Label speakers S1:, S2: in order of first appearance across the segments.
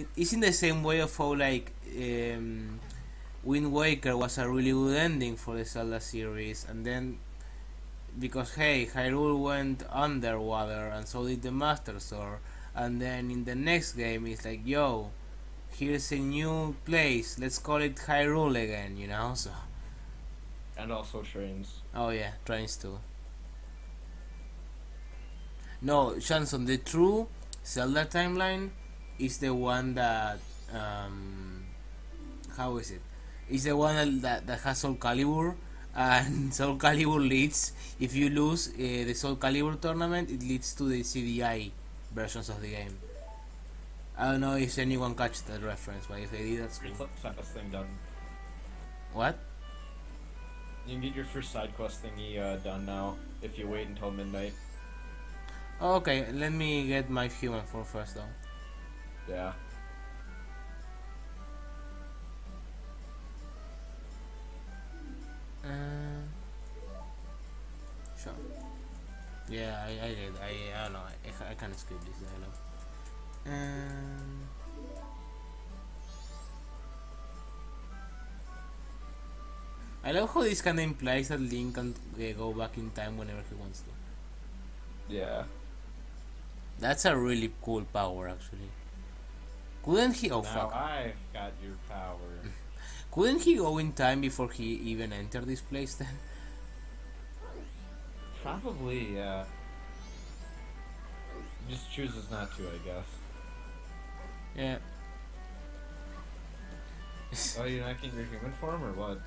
S1: it, it's in the same way of how like um, Wind Waker was a really good ending for the Zelda series, and then because hey, Hyrule went underwater, and so did the Master Sword, and then in the next game it's like, yo, here's a new place, let's call it Hyrule again, you know? So.
S2: And also trains.
S1: Oh yeah, trains too. No, Shanson, the true Zelda timeline is the one that um, how is it? Is the one that that has Soul Calibur and Soul Calibur leads. If you lose uh, the Soul Calibur tournament, it leads to the CDI versions of the game. I don't know if anyone catch that reference, but if they did, that's cool.
S2: Side quest thing done.
S1: What?
S2: You can get your first side quest thingy uh, done now if you wait until midnight.
S1: Okay, let me get my human form first, though.
S2: Yeah.
S1: Uh, sure. Yeah, I, I did. I, I don't know. I, I can skip this dialogue. Um, I love how this kind of implies that Link can uh, go back in time whenever he wants to.
S2: Yeah.
S1: That's a really cool power, actually. Couldn't he? Oh
S2: now
S1: fuck!
S2: I've got your power.
S1: Couldn't he go in time before he even entered this place? Then.
S2: Probably, yeah. Just chooses not to, I guess.
S1: Yeah.
S2: Oh, you're not getting your human form or what?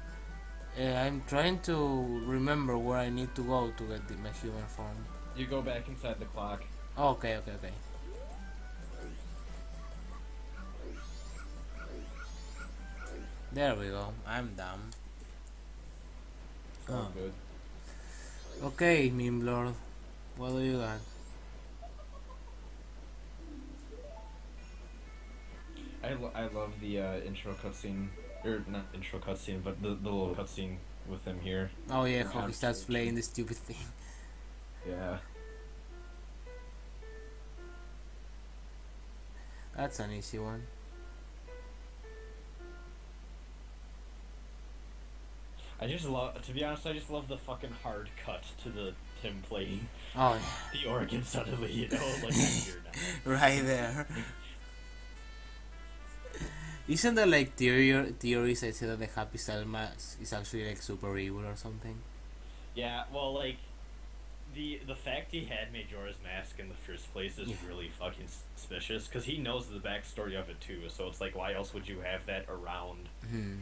S1: Yeah, I'm trying to remember where I need to go to get the, my human form.
S2: You go back inside the clock.
S1: Oh, okay, okay, okay. There we go. I'm dumb. Oh.
S2: good.
S1: Okay, meme lord. What do you got?
S2: I, lo- I love the uh, intro cutscene, or not intro cutscene, but the, the little cutscene with them here.
S1: Oh yeah, how he starts playing the stupid thing.
S2: Yeah.
S1: That's an easy one.
S2: I just love, to be honest, I just love the fucking hard cut to the Tim playing
S1: Oh
S2: the organ suddenly, you know, like I'm here now.
S1: right there. Isn't there like theory theories that say that the Happy Selma is actually like super evil or something?
S2: Yeah, well, like the the fact he had Majora's Mask in the first place is
S1: Yeah.
S2: really fucking suspicious because he knows the backstory of it too. So it's like, why else would you have that around?
S1: Hmm.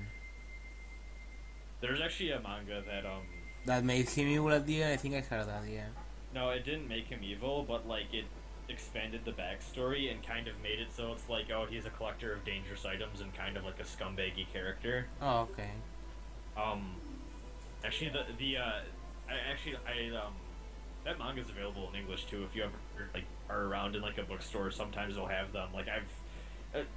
S2: There's actually a manga that um,
S1: That made him evil at the end. I think I heard that. Yeah.
S2: no, it didn't make him evil, but like it expanded the backstory and kind of made it so it's like, oh, he's a collector of dangerous items and kind of like a scumbaggy character.
S1: Oh okay.
S2: Um, actually, the the uh, I actually I um, that manga's available in English too. If you ever like are around in like a bookstore, sometimes they'll have them. Like I've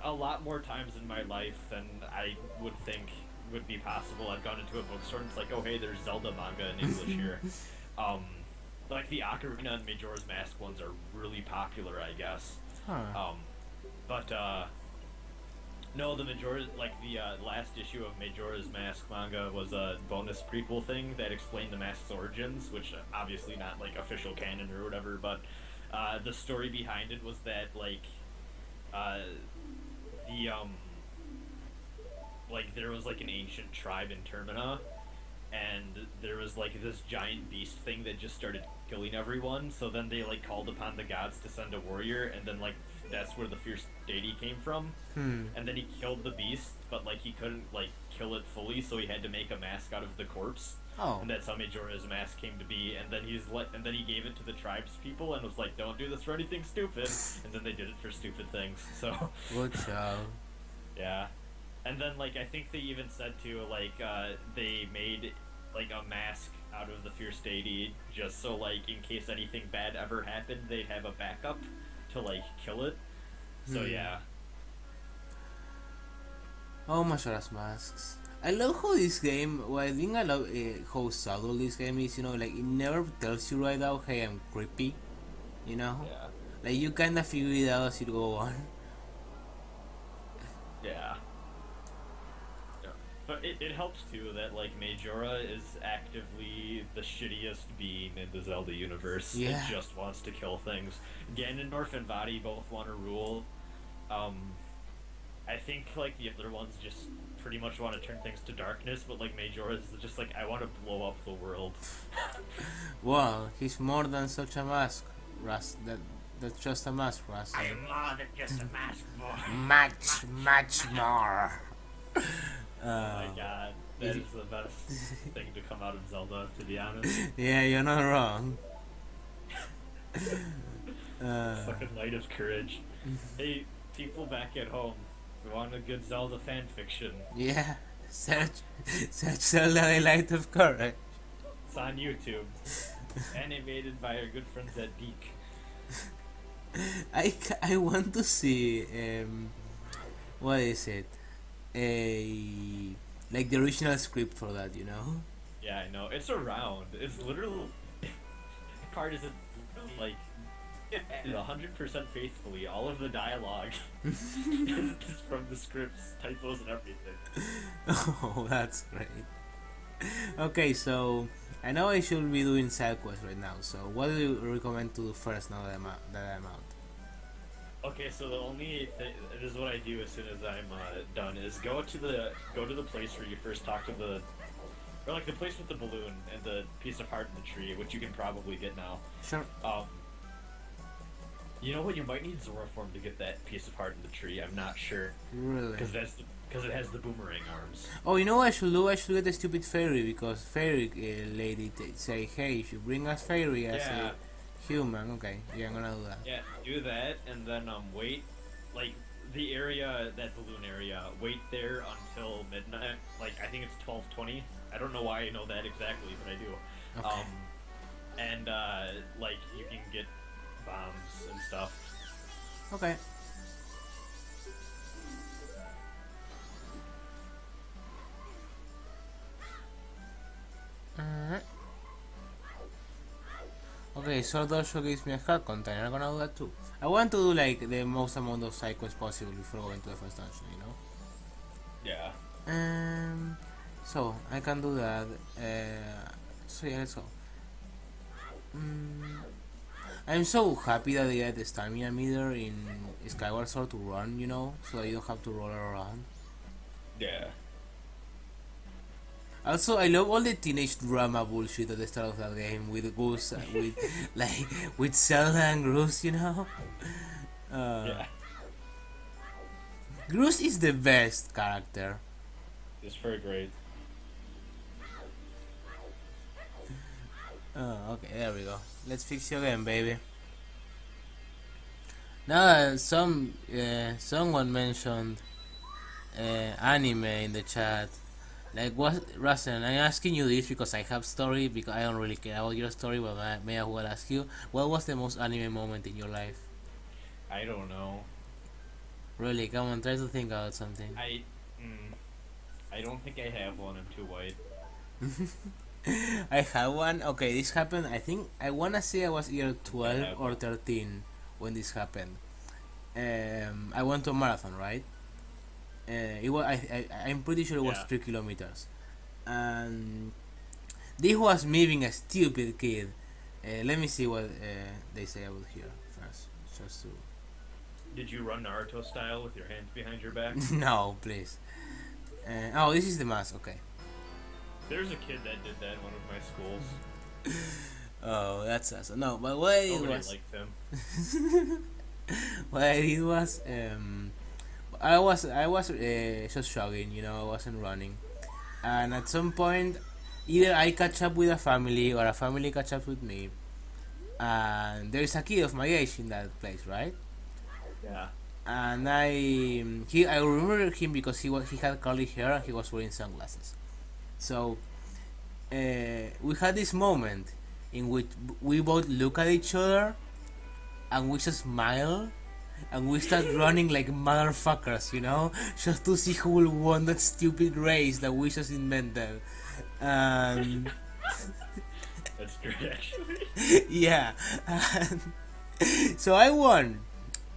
S2: a, a lot more times in my life than I would think would be possible. I've gone into a bookstore and it's like, oh hey, there's Zelda manga in English here. Um, like the Ocarina and Majora's Mask ones are really popular, I guess.
S1: Huh.
S2: Um, but uh, no, the Majora, like the uh, last issue of Majora's Mask manga was a bonus prequel thing that explained the mask's origins, which uh, obviously not like official canon or whatever. But uh, the story behind it was that like uh, the um like there was like an ancient tribe in Termina, and there was like this giant beast thing that just started killing everyone. So then they like called upon the gods to send a warrior, and then like that's where the fierce deity came from.
S1: Hmm.
S2: And then he killed the beast, but like he couldn't like kill it fully, so he had to make a mask out of the corpse.
S1: Oh.
S2: And that's how Majora's Mask came to be. And then he's let, and then he gave it to the tribes people and was like, "Don't do this for anything stupid." and then they did it for stupid things. So
S1: Good job.
S2: yeah. And then like I think they even said too like uh, they made like a mask out of the fierce deity just so like in case anything bad ever happened they'd have a backup to like kill it. So
S1: Hmm.
S2: yeah.
S1: Oh, Majora's Masks. I love how this game. Well, I think I love uh, how subtle this game is. You know, like it never tells you right out, "Hey, I'm creepy." You know,
S2: Yeah.
S1: like you kind of figure it out as you go on.
S2: Yeah. Yeah. But it, it helps too that like Majora is actively the shittiest being in the Zelda universe.
S1: Yeah.
S2: It just wants to kill things. Ganondorf and Vaati both want to rule. Um, I think like the other ones just pretty much want to turn things to darkness, but like Majora is just like I want to blow up the world.
S1: Well, he's more than such a mask, Russ. That that's just a mask, Russ.
S2: am more than just a mask boy.
S1: Much, much more.
S2: Oh my
S1: Uh,
S2: god, that
S1: is
S2: the best thing to come out of Zelda, to be honest.
S1: yeah, you're not wrong. Uh,
S2: Fucking light of courage. hey, people back at home, we want a good Zelda fan fiction.
S1: yeah, search, search Zelda: Light of Courage.
S2: It's on YouTube. Animated by our good friends at Beak.
S1: I, I want to see um, what is it? A like the original script for that, you know?
S2: Yeah, I know. It's around. It's literally. the part isn't like. hundred percent faithfully, all of the dialogue is from the scripts, typos, and everything.
S1: Oh, that's great. Okay, so I know I should be doing side quests right now. So what do you recommend to do first now that I'm out? That I'm out?
S2: Okay, so the only thing, this is what I do as soon as I'm uh, done is go to the go to the place where you first talk to the, or like the place with the balloon and the piece of heart in the tree, which you can probably get now.
S1: Sure.
S2: Um, you know what? You might need Zora form to get that piece of heart in the tree. I'm not sure
S1: Really?
S2: because that's because it has the boomerang arms.
S1: Oh, you know what I should do? I should get a stupid fairy because fairy uh, lady t- say, "Hey, if you should bring us fairy as
S2: Yeah.
S1: a human." Okay, yeah, I'm gonna do that.
S2: Yeah, do that and then um wait, like the area that balloon area. Wait there until midnight. Like I think it's twelve twenty. I don't know why I know that exactly, but I do.
S1: Okay.
S2: Um, and uh, like you can get bombs and stuff.
S1: Okay. Uh, Okay, Sword also gives me a heart container. I'm gonna do that too. I want to do like the most amount of side quests possible before going to the first dungeon, you know?
S2: Yeah.
S1: Um, so I can do that. Uh, so yeah, let's go. Mm, I'm so happy that they added the stamina meter in Skyward Sword to run, you know, so you don't have to roll around.
S2: Yeah.
S1: Also, I love all the teenage drama bullshit at the start of that game with Goose, uh, with like with Zelda and Groose, you know. Uh,
S2: yeah.
S1: Groose is the best character.
S2: It's very great.
S1: Oh, okay, there we go. Let's fix you again, baby. Now, uh, some uh, someone mentioned uh, anime in the chat. Like, what, Russell? I'm asking you this because I have story. Because I don't really care about your story, but I may as well ask you. What was the most anime moment in your life?
S2: I don't know.
S1: Really, come on, try to think about something.
S2: I. Mm, I don't think I have one. I'm too white.
S1: I had one. Okay, this happened. I think I wanna say I was year twelve or thirteen when this happened. Um, I went to a marathon, right? Uh, it was. I, I. I'm pretty sure it was
S2: Yeah.
S1: three kilometers, and this was me being a stupid kid. Uh, let me see what uh, they say about here first, just to.
S2: Did you run Naruto style with your hands behind your back?
S1: no, please. Uh, oh, this is the mask. Okay.
S2: There's a kid that did that in one of my schools.
S1: Oh, that's awesome. No, but what it
S2: Nobody
S1: was.
S2: liked him.
S1: what I did was um, I was I was uh, just jogging, you know, I wasn't running, and at some point, either I catch up with a family or a family catch up with me, and there is a kid of my age in that place, right?
S2: Yeah.
S1: And I he I remember him because he was he had curly hair and he was wearing sunglasses, so uh, we had this moment in which we both look at each other and we just smile and we start running like motherfuckers, you know, just to see who will win that stupid race that we just invented. Um,
S2: That's great, actually.
S1: yeah, so I won.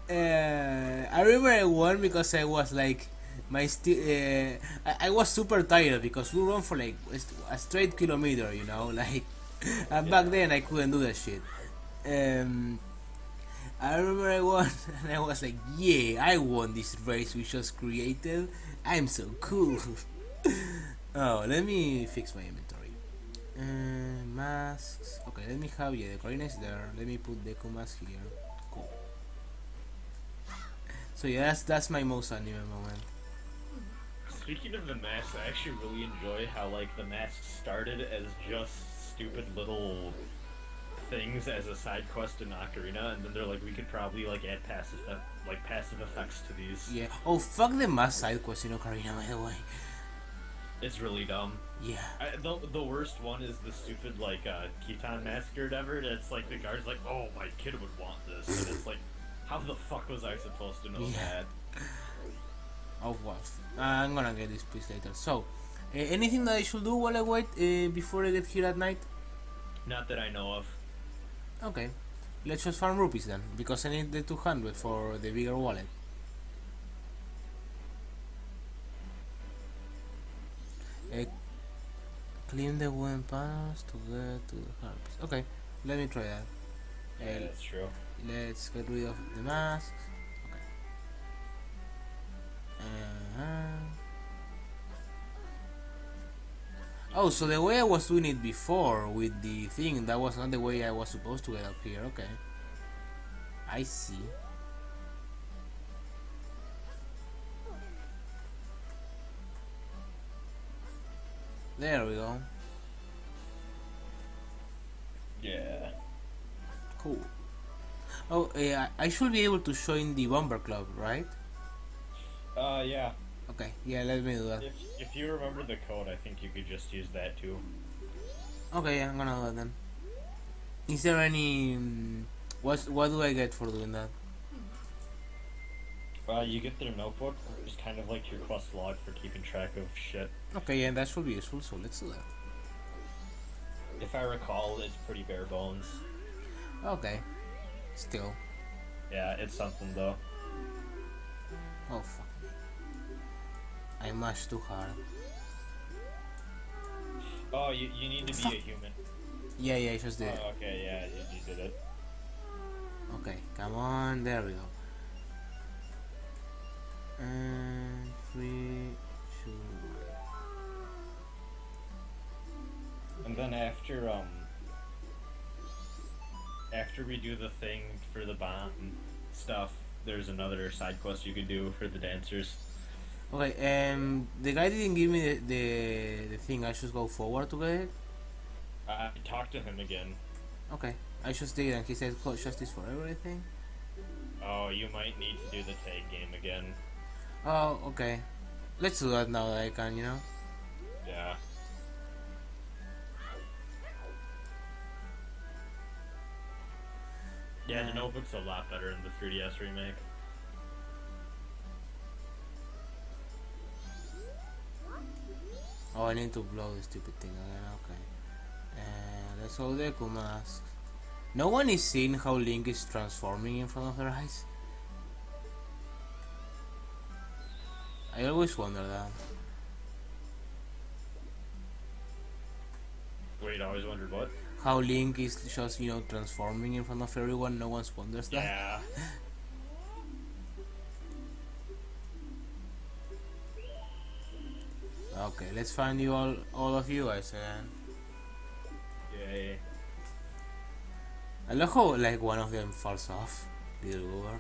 S1: Uh, I remember I won because I was like my sti- uh, I, I was super tired because we run for like a straight kilometer, you know, like. and back then I couldn't do that shit. Um, I remember I won, and I was like, "Yeah, I won this race we just created. I'm so cool." oh, let me fix my inventory. Uh, masks. Okay, let me have yeah the Ocarina there. Let me put Deku mask here. Cool. So yeah, that's that's my most anime moment.
S2: Speaking of the masks, I actually really enjoy how like the masks started as just stupid little things as a side quest in Ocarina, and then they're like, we could probably like add passive like passive effects to these.
S1: Yeah. Oh fuck the mask side quest in Ocarina, by the way.
S2: It's really dumb.
S1: Yeah.
S2: I, the, the worst one is the stupid like uh, Keaton or whatever. It's like the guard's like, oh my kid would want this, and it's like, how the fuck was I supposed to know
S1: Yeah.
S2: that?
S1: Oh what? I'm gonna get this piece later. So, uh, anything that I should do while I wait uh, before I get here at night?
S2: Not that I know of.
S1: Okay. Let's just farm rupees then, because I need the 200 for the bigger wallet. Uh, clean the wooden panels to get to the harvest. Okay, let me try that.
S2: Yeah,
S1: Uh,
S2: that's true.
S1: let's get rid of the masks. Okay. Uh-huh. Oh, so the way I was doing it before with the thing, that was not the way I was supposed to get up here. Okay. I see. There we go.
S2: Yeah.
S1: Cool. Oh, yeah, I should be able to join the Bomber Club, right?
S2: Uh, yeah.
S1: Okay, yeah, let me do that.
S2: If if you remember the code, I think you could just use that too.
S1: Okay, yeah, I'm gonna do that then. Is there any... mm, What, what do I get for doing that?
S2: Uh, you get their notebook, which is kind of like your quest log for keeping track of shit.
S1: Okay, yeah, that should be useful, so let's do that.
S2: If I recall, it's pretty bare bones.
S1: Okay. Still.
S2: Yeah, it's something though.
S1: Oh, fuck. I mashed too hard.
S2: Oh, you, you need to be a human.
S1: Yeah, yeah, I just did it.
S2: Oh, okay, yeah, you, you did it.
S1: Okay, come on, there we go. And three, two,
S2: And then after um after we do the thing for the bomb stuff, there's another side quest you could do for the dancers.
S1: Okay, um, the guy didn't give me the, the, the thing. I should go forward to get it.
S2: I talked to him again.
S1: Okay, I just did, and he said close justice for everything.
S2: Oh, you might need to do the tag game again.
S1: Oh, okay. Let's do that now that I can, you know.
S2: Yeah. Yeah, the notebook's a lot better in the 3DS remake.
S1: Oh, I need to blow this stupid thing again. Okay. And let's go Deku mask. No one is seeing how Link is transforming in front of their eyes. I always wonder that.
S2: Wait, I always wondered what?
S1: How Link is just, you know, transforming in front of everyone. No one wonders that.
S2: Yeah.
S1: Okay, let's find you all, all of you guys again.
S2: Yeah.
S1: I love how like one of them falls off. Little over.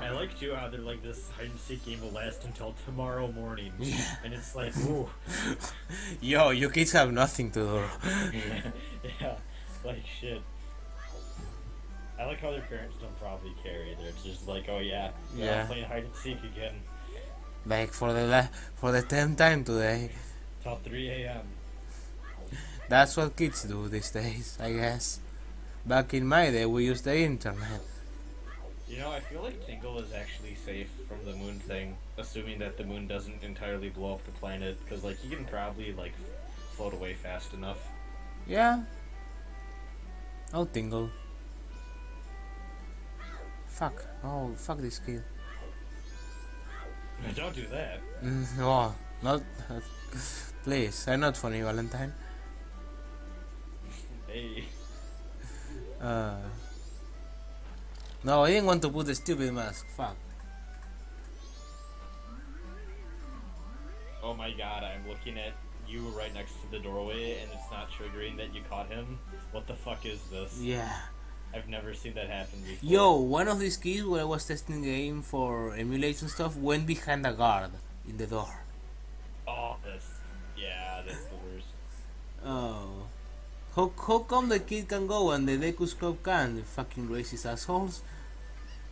S2: I like too how they're like this hide and seek game will last until tomorrow morning.
S1: Yeah.
S2: And it's like, ooh.
S1: Yo, you kids have nothing to do.
S2: yeah, like shit. I like how their parents don't probably care either. It's just like, oh yeah,
S1: Yeah.
S2: playing hide and seek again
S1: Like for the la- for the tenth time today.
S2: till 3 a.m.
S1: That's what kids do these days, I guess. Back in my day, we used the internet.
S2: You know, I feel like Tingle is actually safe from the moon thing, assuming that the moon doesn't entirely blow up the planet, because like he can probably like float away fast enough.
S1: Yeah, Oh, Tingle. Fuck. Oh, fuck this kid.
S2: Don't do that.
S1: Mm, oh, not. please, I'm not funny, Valentine.
S2: Hey.
S1: Uh. No, I didn't want to put the stupid mask. Fuck.
S2: Oh my god, I'm looking at you right next to the doorway and it's not triggering that you caught him. What the fuck is this?
S1: Yeah.
S2: I've never seen that happen before.
S1: Yo, one of these kids when I was testing the game for emulation stuff went behind a guard in the door.
S2: Oh, that's. Yeah, that's the worst.
S1: Oh. How, how come the kid can go and the Deku Scrub can? The fucking racist assholes.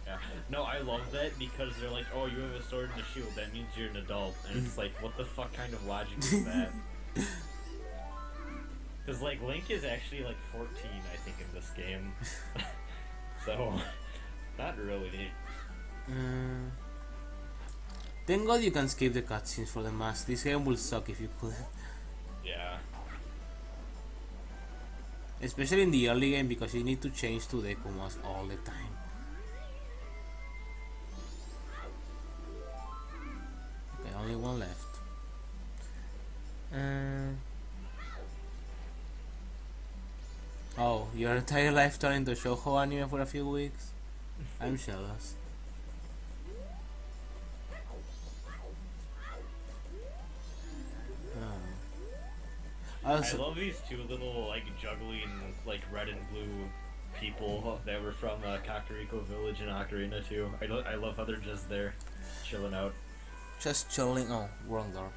S2: Yeah. No, I love that because they're like, oh, you have a sword and a shield, that means you're an adult. And it's like, what the fuck kind of logic is that? Because, like, Link is actually, like, 14, I think, in this game. so, not really.
S1: Uh, thank God you can skip the cutscenes for the mask. This game will suck if you could.
S2: Yeah.
S1: Especially in the early game because you need to change to Deku mask all the time. Okay, only one left. Uh, oh, your entire life turned into Shoujo anime for a few weeks? I'm jealous. Oh.
S2: I love these two little, like, juggling, like, red and blue people that were from uh, Kakariko Village in Ocarina, too. I, lo- I love how they're just there, chilling out.
S1: just chilling. Oh, wrong door.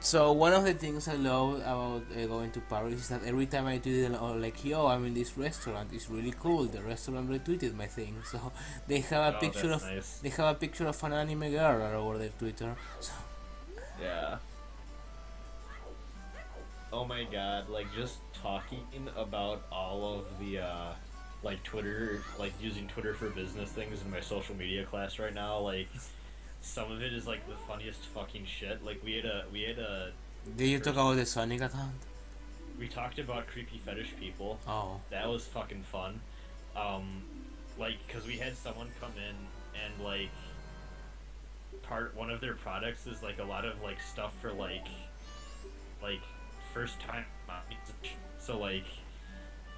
S1: So one of the things I love about uh, going to Paris is that every time I oh, like, yo, I'm in this restaurant. It's really cool. The restaurant retweeted my thing, so they have a
S2: Oh,
S1: picture of
S2: nice.
S1: they have a picture of an anime girl over their Twitter. So
S2: Yeah. Oh my god, like just talking about all of the uh like Twitter like using Twitter for business things in my social media class right now, like some of it is like the funniest fucking shit. Like we had a we had a
S1: did you talk about the Sonic account?
S2: we talked about creepy fetish people.
S1: Oh,
S2: That was fucking fun. Um, like, cause we had someone come in and like, part one of their products is like a lot of like stuff for like, like first time. So like,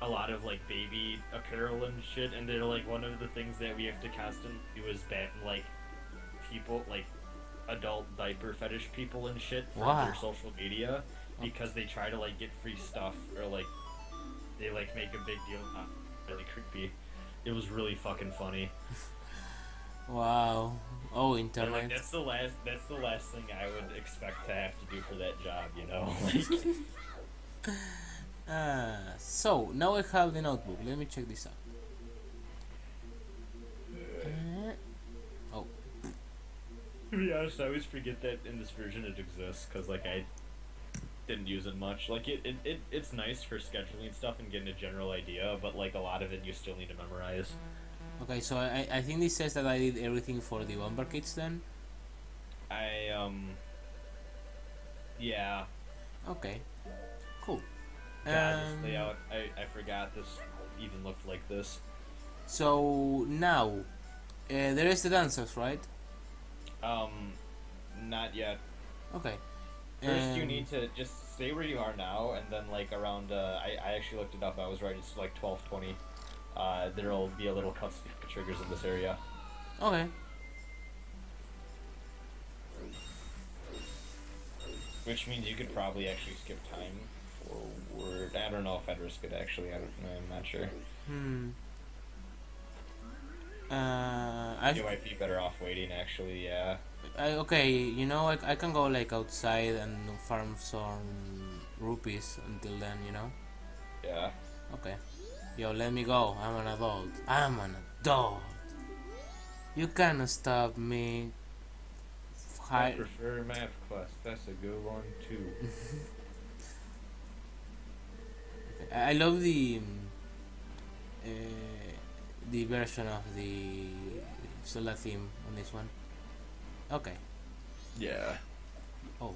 S2: a lot of like baby apparel and shit, and they're like one of the things that we have to cast constantly do is ban like people like adult diaper fetish people and shit from
S1: Wow.
S2: their social media because they try to like get free stuff or like they like make a big deal not really creepy it was really fucking funny
S1: wow. Oh,
S2: and like
S1: internet.
S2: that's the last that's the last thing i would expect to have to do for that job you know like
S1: Ah, so now I have the notebook. Let me check this out. Uh,
S2: to be honest i always forget that in this version it exists because like i didn't use it much like it, it, it it's nice for scheduling stuff and getting a general idea but like a lot of it you still need to memorize
S1: okay. So I I think this says that I did everything for the Bomber Kids then.
S2: i um yeah
S1: Okay. Cool.
S2: This
S1: Um,
S2: layout I, I forgot this even looked like this
S1: So now, uh, there is the dancers, right?
S2: Um, not yet.
S1: Okay.
S2: First, you
S1: Um,
S2: need to just stay where you are now, and then like around. Uh, I I actually looked it up. I was right. It's like twelve twenty. Uh, there'll be a little cutscene triggers in this area.
S1: Okay.
S2: Which means you could probably actually skip time forward. I don't know if I'd risk it actually. I don't, I'm not sure.
S1: Hmm. Uh, I,
S2: You might be better off waiting. Actually, yeah.
S1: I okay. You know, I, I can go like outside and farm some rupees until then. You know.
S2: Yeah.
S1: Okay. Yo, let me go. I'm an adult. I'm an adult. You cannot stop me.
S2: I prefer Map Quest. That's a good one too.
S1: I love the uh, the version of the Zelda theme on this one. Okay.
S2: yeah.
S1: Oh.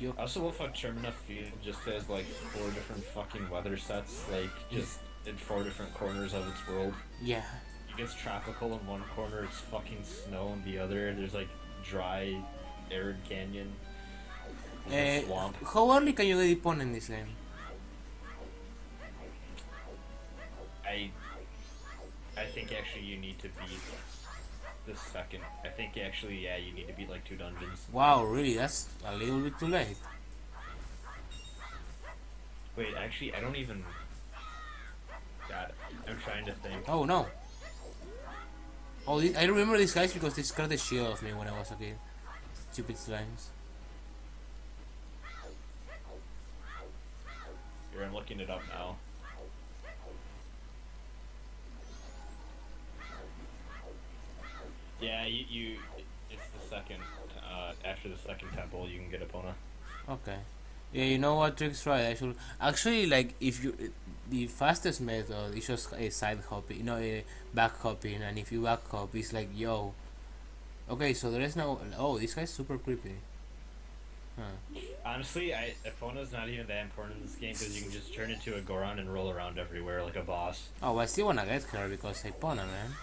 S1: You
S2: I also love how Termina Field just has like four different fucking weather sets, like just in four different corners of its world.
S1: Yeah.
S2: It gets tropical in one corner, it's fucking snow in the other. There's like dry, arid canyon. There's
S1: Uh,
S2: swamp.
S1: how early can you get Epona in this game?
S2: I I think actually you need to beat the second. I think actually yeah you need to beat like two dungeons.
S1: Wow, really? That's a little bit too late.
S2: Wait, actually I don't even. God, I'm trying to think.
S1: Oh no. Oh, this, I remember these guys because they scared the shit out of me when I was a kid. Stupid slimes.
S2: Here I'm looking it up now. Yeah, you, you it's the second. Uh, after the second temple, you can get Epona.
S1: Okay. Yeah, you know what tricks right? I should actually like if you the fastest method is just a side hopping, you know, a back hopping, and if you back hop, it's like yo. Okay, so there is no. Oh, this guy's super creepy. Huh.
S2: Honestly, I Epona's not even that important in this game because you can just turn into a Goron and roll around everywhere like a boss.
S1: Oh, I still wanna get her because Epona, man,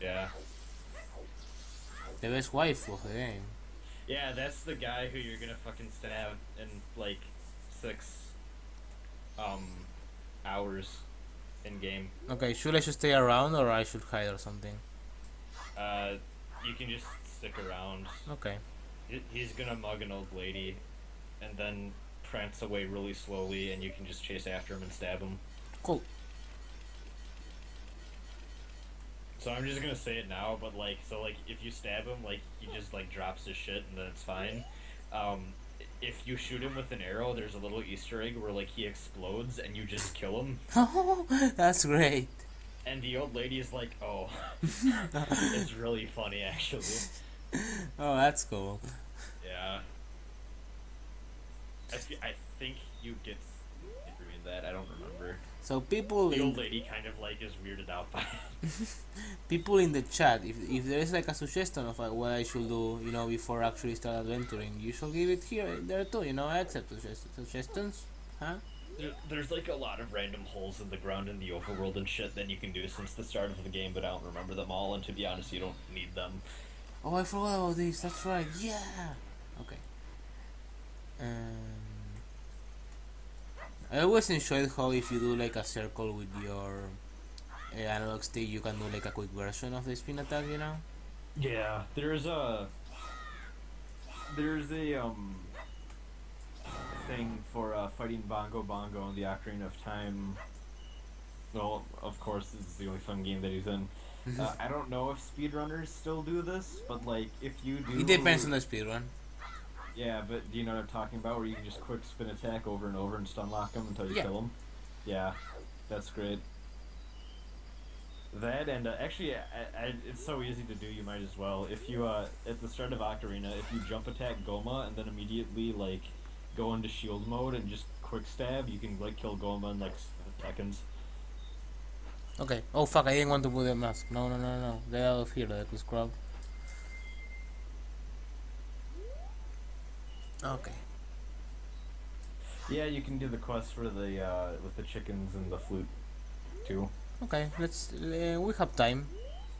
S2: Yeah.
S1: The best wife of the game.
S2: Yeah, that's the guy who you're gonna fucking stab in like six um hours in game.
S1: Okay, should I just stay around or I should hide or something?
S2: Uh, you can just stick around.
S1: Okay.
S2: He's gonna mug an old lady, and then prance away really slowly, and you can just chase after him and stab him.
S1: Cool.
S2: So I'm just gonna say it now, but like, so like, if you stab him, like, he just like drops his shit, and then it's fine. Um, if you shoot him with an arrow, there's a little Easter egg where like he explodes, and you just kill him,
S1: Oh, that's great.
S2: and the old lady is like, "Oh, it's really funny, actually."
S1: Oh, that's cool.
S2: Yeah. I, I think you get that. I don't remember.
S1: So people
S2: The
S1: in
S2: old lady kind of like is weirded out by it.
S1: people in the chat, if if there is like a suggestion of uh, what I should do, you know, before actually start adventuring, you should give it here there too. You know, I accept suggest- suggestions. Huh?
S2: There, there's like a lot of random holes in the ground in the overworld and shit that you can do since the start of the game, but I don't remember them all. And to be honest, you don't need them.
S1: Oh, I forgot about these. That's right. Yeah. Okay. Um, I always enjoyed how if you do like a circle with your uh, analog stick, you can do like a quick version of the spin attack. You know.
S2: Yeah, there's a there's a um thing for uh, fighting Bongo Bongo in the Ocarina of Time. Well, of course, this is the only fun game that he's in. Uh, I don't know if speedrunners still do this, but like if you do,
S1: It depends on the speed run.
S2: Yeah, but do you know what I'm talking about? Where you can just quick spin attack over and over and stun lock them until you
S1: Yeah.
S2: kill them. Yeah, that's great. That and uh, actually, I, I, it's so easy to do. You might as well. If you uh, at the start of Ocarina, if you jump attack Gohma and then immediately like go into shield mode and just quick stab, you can like kill Gohma in like seconds.
S1: Okay. Oh fuck! I didn't want to put that mask. No, no, no, no. Get out of here, the Echoes crowd. Okay.
S2: Yeah, you can do the quest for the uh, with the chickens and the flute too.
S1: Okay. Let's. Uh, we have time.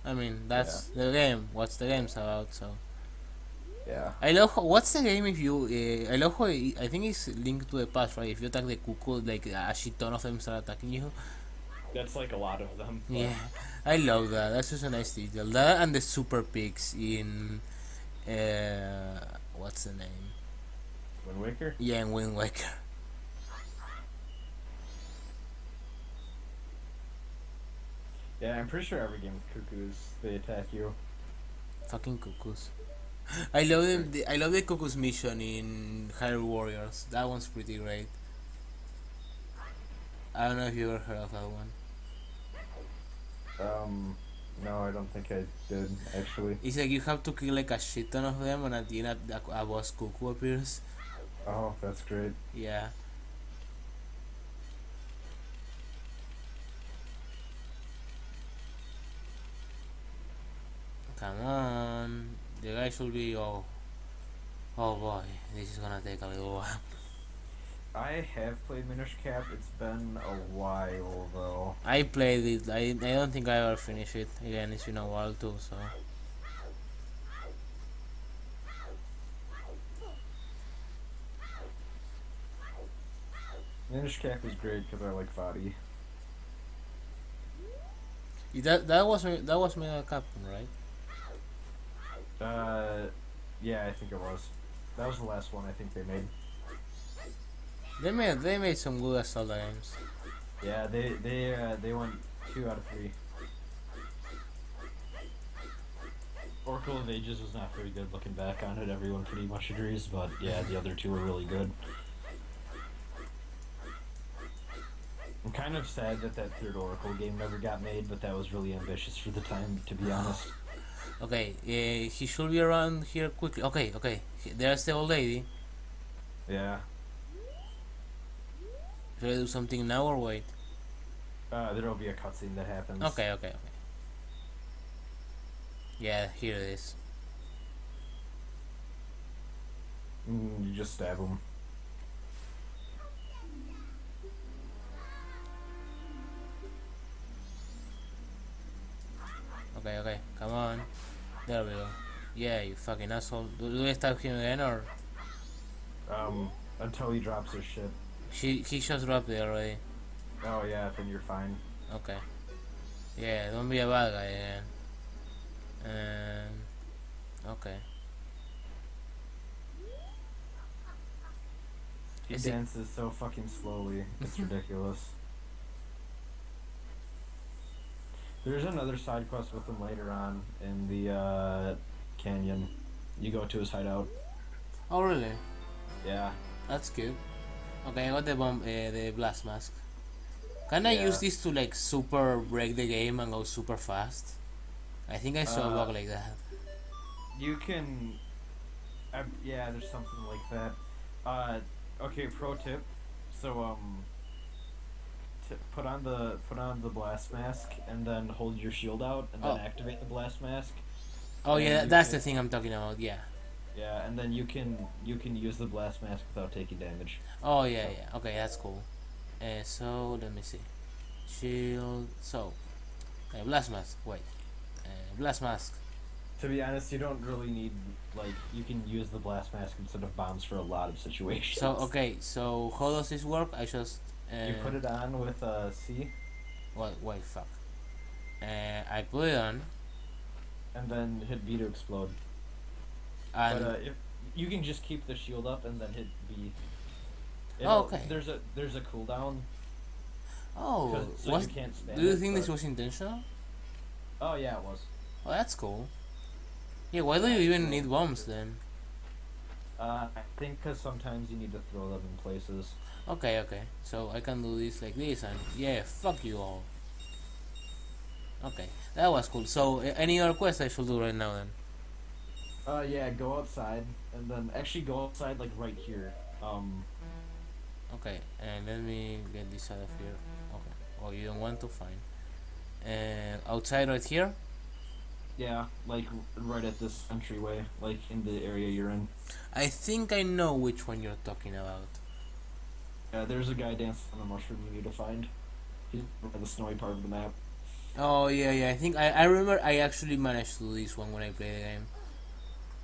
S1: I mean, that's the game. What's the game's about? So.
S2: Yeah.
S1: I love how, what's the game if you uh, I love how it, I think it's linked to the past right if you attack the cuckoo like a shit ton of them start attacking you
S2: That's like a lot of them.
S1: yeah I love that that's just a nice detail that and the super pigs in uh, what's the name
S2: Wind Waker.
S1: yeah in Wind Waker
S2: Yeah, I'm pretty sure every game with cuckoos they attack you.
S1: fucking cuckoos I love the, the I love the cuckoos mission in Hyrule Warriors that one's pretty great I don't know if you ever heard of that one
S2: Um, no, I don't think I did actually.
S1: It's like you have to kill like a shit ton of them, and at the end, a, a boss cuckoo appears.
S2: Oh, that's great.
S1: Yeah. Come on, the guy should be. Oh, oh boy, this is gonna take a little while.
S2: I have played Minish Cap. It's been a while though.
S1: I played it. I I don't think I ever finished it. Again, it's been a while too. So
S2: Minish Cap is great because I like Vaati.
S1: Y that that was that was made by Capcom, right?
S2: Uh, yeah, I think it was. That was the last one I think they made.
S1: They made they made some good Zelda games.
S2: Yeah, they they uh, they went two out of three. Oracle of Ages was not very good looking back on it. Everyone pretty much agrees, but yeah, the other two were really good. I'm kind of sad that that third Oracle game never got made, but that was really ambitious for the time, to be honest.
S1: Okay, uh, he should be around here quickly. Okay, okay. There's the old lady.
S2: Yeah.
S1: Should I do something now or wait?
S2: Uh, there'll be a cutscene that happens.
S1: Okay, okay, okay. Yeah, here it is.
S2: Mm, you just stab him.
S1: Okay, okay, come on. There we go. Yeah, you fucking asshole. Do, do I stab him again or
S2: Um, until he drops his shit.
S1: she he just dropped it already?
S2: Oh yeah, then you're fine.
S1: Okay. Yeah, don't be a bad guy again. Um. Okay.
S2: He
S1: Is it-
S2: dances so fucking slowly. It's ridiculous. There's another side quest with him later on in the uh, canyon. You go to his hideout.
S1: Oh really?
S2: Yeah.
S1: That's good. Okay, I got the bomb, uh, the blast mask. Can I use this to like super break the game and go super fast? I think I saw a
S2: Uh,
S1: bug like that.
S2: You can. Uh, yeah, there's something like that. Uh, okay, pro tip. So um. Put on the put on the blast mask and then hold your shield out and then
S1: Oh.
S2: activate the blast mask.
S1: Oh yeah, that's
S2: can-
S1: the thing I'm talking about. Yeah.
S2: Yeah, and then you can you can use the blast mask without taking damage.
S1: Oh yeah, yeah. Okay, that's cool. Uh, so let me see. Shield. So, uh, blast mask. Wait. Uh, blast mask.
S2: To be honest, you don't really need like you can use the blast mask instead of bombs for a lot of situations.
S1: So okay. So how does this work? I just. Uh,
S2: You put it on with a C?
S1: C, Wait, fuck. Uh, I put it on,
S2: and then hit B to explode.
S1: and
S2: but uh, if you can just keep the shield up and then hit B.
S1: Oh,
S2: It'll-
S1: okay.
S2: There's a there's a cooldown.
S1: oh,
S2: so
S1: was,
S2: you can't spam
S1: do you
S2: it,
S1: think this was intentional?
S2: Oh yeah, it was.
S1: Oh, that's cool. Yeah, why do you even need bombs then?
S2: Uh, I think because sometimes you need to throw them in places.
S1: Okay, okay. So I can do this like this and yeah, fuck you all. Okay, that was cool. So any other quest I should do right now then?
S2: Uh, yeah, go outside and then actually go outside like right here. Um,
S1: Okay, and let me get this out of here. Okay. Oh, you don't want to find. And outside right here.
S2: Yeah, like right at this entryway, like in the area you're in.
S1: I think I know which one you're talking about.
S2: Yeah, there's a guy dancing on a mushroom you need to find. He's on the snowy part of the map.
S1: Oh yeah, yeah. I think I, I remember I actually managed to do this one when I played the game.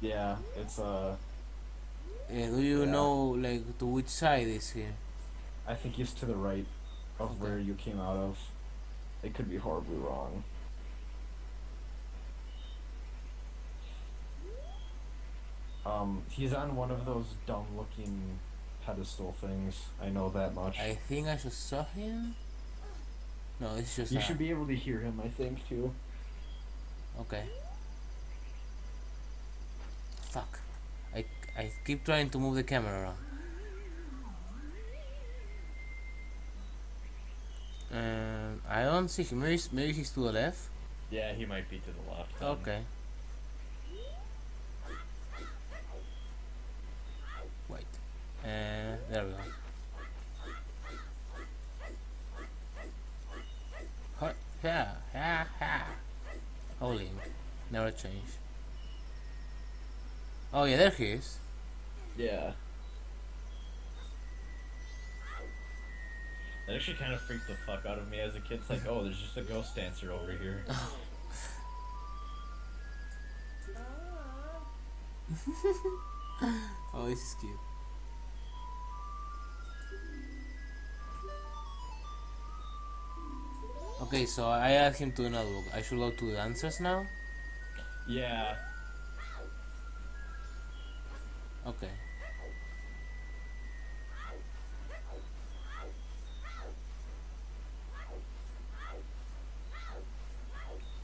S2: Yeah, it's uh,
S1: Uh, do you
S2: Yeah.
S1: know like to which side is here?
S2: I think he's to the right of
S1: Okay.
S2: where you came out of. It could be horribly wrong. Um, he's on one of those dumb-looking pedestal things. I know that much.
S1: I think I just saw him. No, it's just.
S2: you
S1: a-
S2: should be able to hear him, I think, too.
S1: Okay. Fuck. I I keep trying to move the camera around. Um, I don't see him. Maybe, he's- maybe he's to the left.
S3: Yeah, he might be to the left. then.
S1: Okay. Wait. Uh, there we go. Huh, Yeah, yeah, yeah. Holy, never change. Oh yeah, there he is.
S2: Yeah. That actually kind of freaked the fuck out of me as a kid. It's like, oh, there's just a ghost dancer over here.
S1: oh, this is cute. Okay, so I asked him to do notebook. I should go to the answers now?
S2: yeah.
S1: Okay.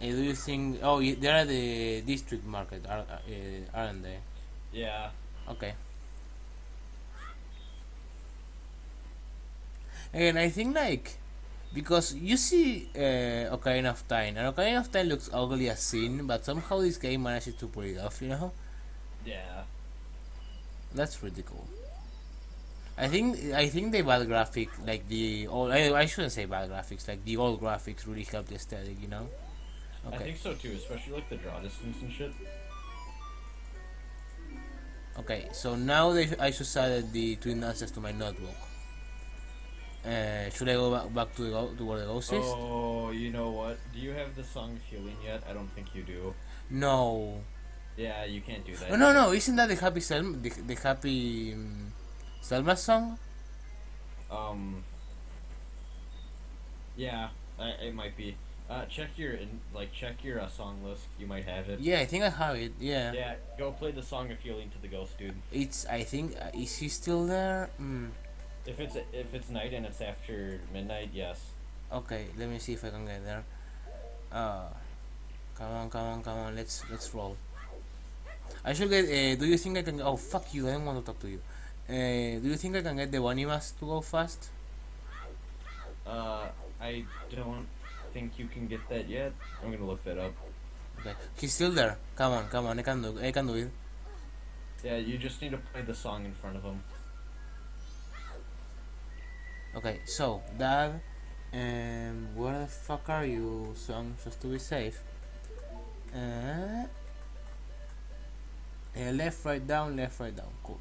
S1: Eh, do you think? Oh, they are the district market, are, uh, aren't they?
S2: Yeah.
S1: Okay. And I think like because you see uh, Ocarina of Time, and Ocarina of Time looks ugly as sin, but somehow this game manages to pull it off. You know,
S2: Yeah.
S1: that's really cool. I think I think the bad graphic, like the old, I, I shouldn't say bad graphics, like the old graphics really help the aesthetic. You know.
S2: I think so too, especially like the draw distance and shit.
S1: Okay, so now they, I should add the twin answers to my notebook. Uh, should I go back, back to the go, to where the ghost is?
S2: Oh, you know what? Do you have the song Healing yet? I don't think you do.
S1: No.
S2: Yeah, you can't do that.
S1: Oh, no, no, isn't that the happy Selma, the, the happy um, Selma song?
S2: Um. Yeah, I, it might be. Uh, check your in, like check your uh, song list. You might have it.
S1: Yeah, I think I have it. Yeah.
S2: Yeah, go play the song of Healing to the ghost, dude.
S1: It's. I think. Uh, is he still there? Mm.
S2: If it's if it's night and it's after midnight, yes.
S1: Okay, let me see if I can get there. Uh, come on, come on, come on. Let's let's roll. I should get. Uh, do you think I can? Oh fuck you! I don't want to talk to you. Uh, do you think I can get the bunny to go fast?
S2: Uh, I don't think you can get that yet. I'm gonna look that up.
S1: Okay, he's still there. Come on, come on. I can do. I can do it.
S2: Yeah, you just need to play the song in front of him.
S1: Okay, so Dad, um, where the fuck are you, son? Just to be safe. Uh, uh, left, right, down, left, right, down. Cool.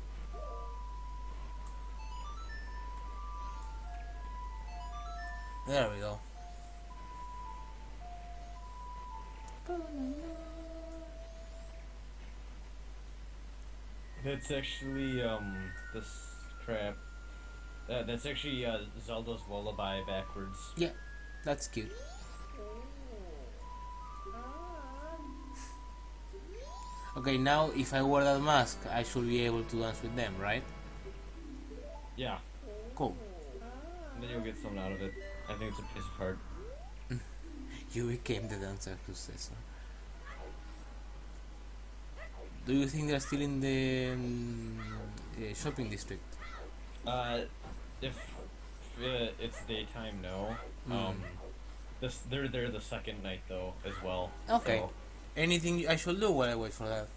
S1: There we go.
S2: That's actually um this crap. Uh, that's actually uh, Zelda's lullaby backwards.
S1: Yeah, that's cute. Okay, now if I wear that mask, I should be able to dance with them, right?
S2: Yeah,
S1: Cool.
S2: and then you'll get something out of it. I think it's a piece of heart.
S1: You became the dancer successor. Do you think they're still in the um, uh, shopping district?
S2: Uh, if uh, it's daytime, no. Um, this they're there the second night though as well.
S1: Okay.
S2: So,
S1: Anything I should do while I wait for that?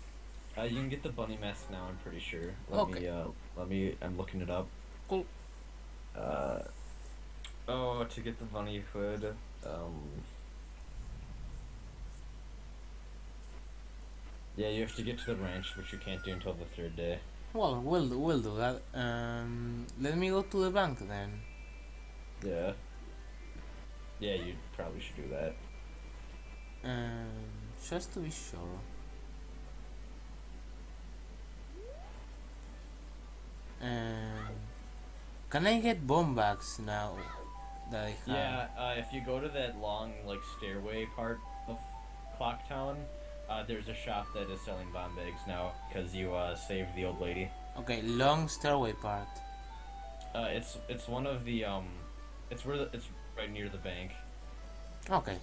S2: uh, you can get the bunny mask now. I'm pretty sure. Let
S1: Okay.
S2: me uh, let me. I'm looking it up.
S1: Cool.
S2: Uh, oh, to get the bunny hood. Um. Yeah, you have to get to the ranch, which you can't do until the third day.
S1: Well, we'll do, we'll do that. Um, let me go to the bank then.
S2: Yeah. Yeah, you probably should do that.
S1: Um, just to be sure. Um, can I get bomb bags now that I have?
S2: Yeah, uh, if you go to that long like stairway part of Clock Town, uh, there's a shop that is selling bomb bags now because you uh, saved the old lady.
S1: Okay, long stairway part.
S2: Uh, it's it's one of the um, it's where the, it's right near the bank.
S1: Okay.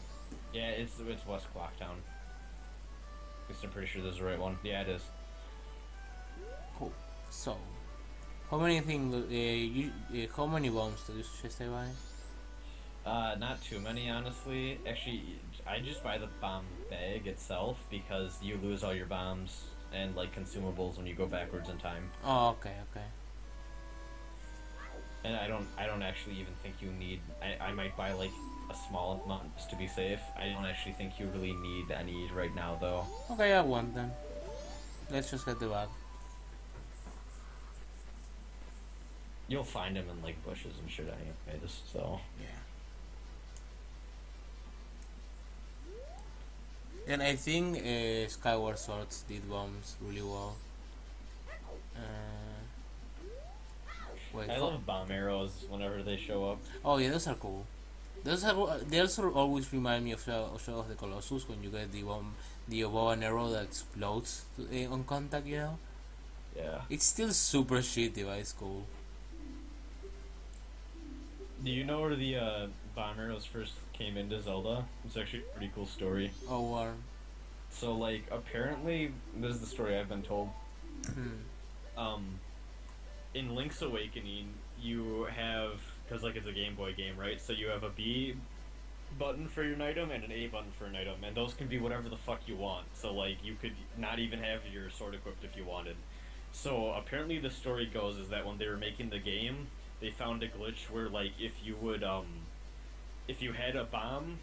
S2: Yeah, it's it's West Clocktown. At least I'm pretty sure this is the right one. Yeah, it is.
S1: Cool. So, how many things? Uh, you, uh, how many bombs do you suggest I buy?
S2: Uh, not too many, honestly. Actually, I just buy the bomb bag itself because you lose all your bombs and like consumables when you go backwards in time.
S1: Oh, okay, okay.
S2: And I don't, I don't actually even think you need. I, I might buy like a small amount just to be safe. I don't actually think you really need any right now, though.
S1: Okay, I want then. Let's just get the bag.
S2: You'll find them in like bushes and shit anyway. This so.
S1: Yeah. And I think uh, Skyward Swords did bombs really well. Uh, wait.
S2: I love bomb arrows whenever they show up.
S1: Oh yeah, those are cool. Those are they also always remind me of Shadow of, the Colossus when you get the bomb, the bow and arrow that explodes to, eh, on contact. You know,
S2: Yeah.
S1: it's still super shitty, but it's cool.
S2: Do you know where the uh, bomb arrows first came into Zelda? It's actually a pretty cool story.
S1: Oh, wow.
S2: So like apparently this is the story I've been told.
S1: Hmm.
S2: Um, in Link's Awakening, you have because like it's a Game Boy game, right? So you have a B button for your item and an A button for an item, and those can be whatever the fuck you want. So like you could not even have your sword equipped if you wanted. So apparently the story goes is that when they were making the game, they found a glitch where like if you would um if you had a bomb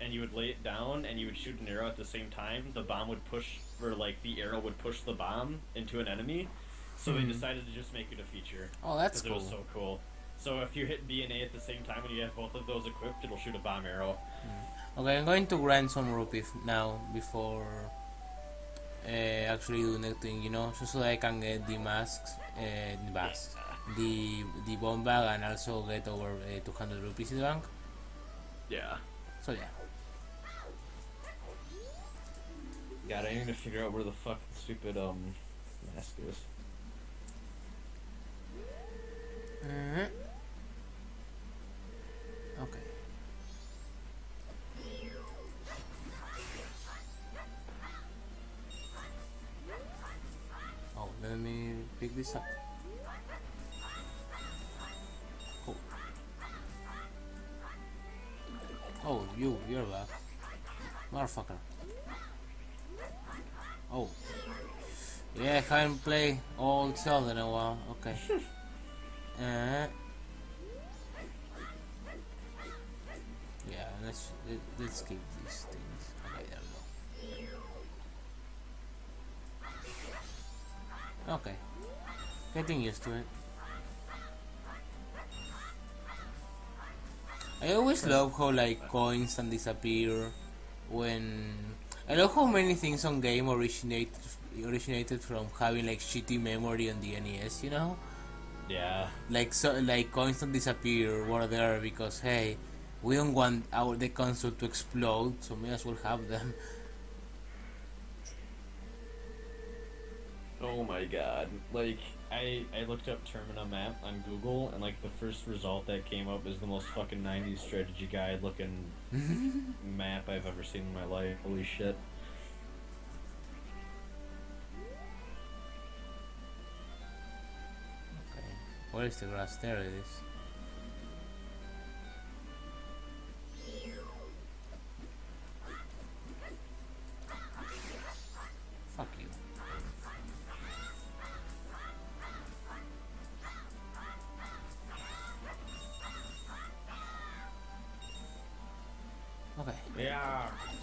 S2: and you would lay it down and you would shoot an arrow at the same time, the bomb would push or like the arrow would push the bomb into an enemy. So they
S1: Hmm.
S2: decided to just make it a feature
S1: Oh, that's cool.
S2: it was so cool. So if you hit B and A at the same time and you have both of those equipped, it'll shoot a bomb arrow.
S1: Okay, I'm going to grind some rupees now before uh, actually doing the thing, you know, just so I can get the masks, uh, the masks, the the bomb bag, and also get over uh, 200 rupees in the bank.
S2: Yeah.
S1: So yeah.
S2: God, I need to figure out where the fuck the stupid um mask is.
S1: Mhm. Okay. Oh, let me pick this up. Oh, you, you're back. Motherfucker. Oh. Yeah, I haven't played old Zelda in a while. Okay. Uh, yeah, let's let, let's keep these things. Okay, there we go. Okay, getting used to it. I always love how like coins can disappear when I love how many things on game originate originated from having like shitty memory on the NES, you know?
S2: Yeah.
S1: like so like coins don't disappear were there because hey we don't want our the console to explode so may as well have them
S2: Oh my god. Like I I looked up Termina map on Google and like the first result that came up is the most fucking 90s strategy guide looking map I've ever seen in my life. Holy shit.
S1: okay where is the grass there it is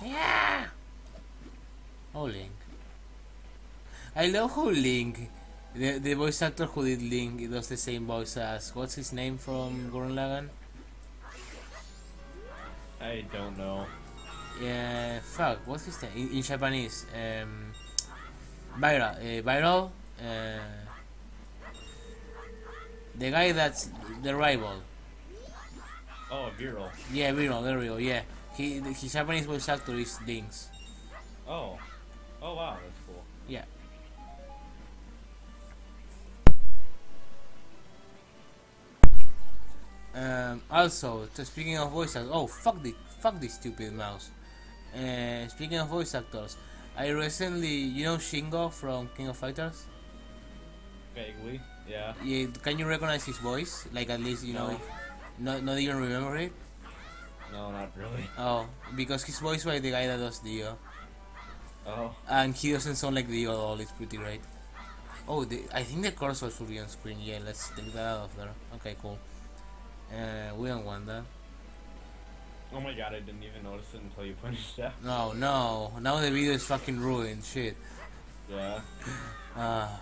S2: Yeah.
S1: Oh, Link. I love how Link, the the voice actor who did Link, does the same voice as what's his name from Gurren Lagann?
S2: I don't know.
S1: Yeah, fuck, what's his name in, in Japanese? Um, Viral, uh, Viral, uh, the guy that's the rival.
S2: Oh, Viral.
S1: Yeah, Viral, there we go. Yeah, he his Japanese voice actor is Links.
S2: Oh. Oh wow, that's cool.
S1: Yeah. Um, also, so speaking of voice actors, oh fuck the fuck this stupid mouse. Uh, speaking of voice actors, I recently, you know Shingo from King of Fighters.
S2: Vaguely. Yeah.
S1: Yeah, can you recognize his voice? Like at least you know,
S2: No.
S1: if, not not even remember it.
S2: No, not really.
S1: Oh, because he's voiced by the guy that does Dio,
S2: Oh.
S1: and he doesn't sound like Dio at all. It's pretty great. Oh, the, I think the cursor should be on screen. Yeah, let's take that out of there. Okay, cool. Uh, we don't want that.
S2: Oh my god, I didn't even notice it until you pointed it out.
S1: No, no. Now the video is fucking ruined. Shit.
S2: Yeah.
S1: Ah.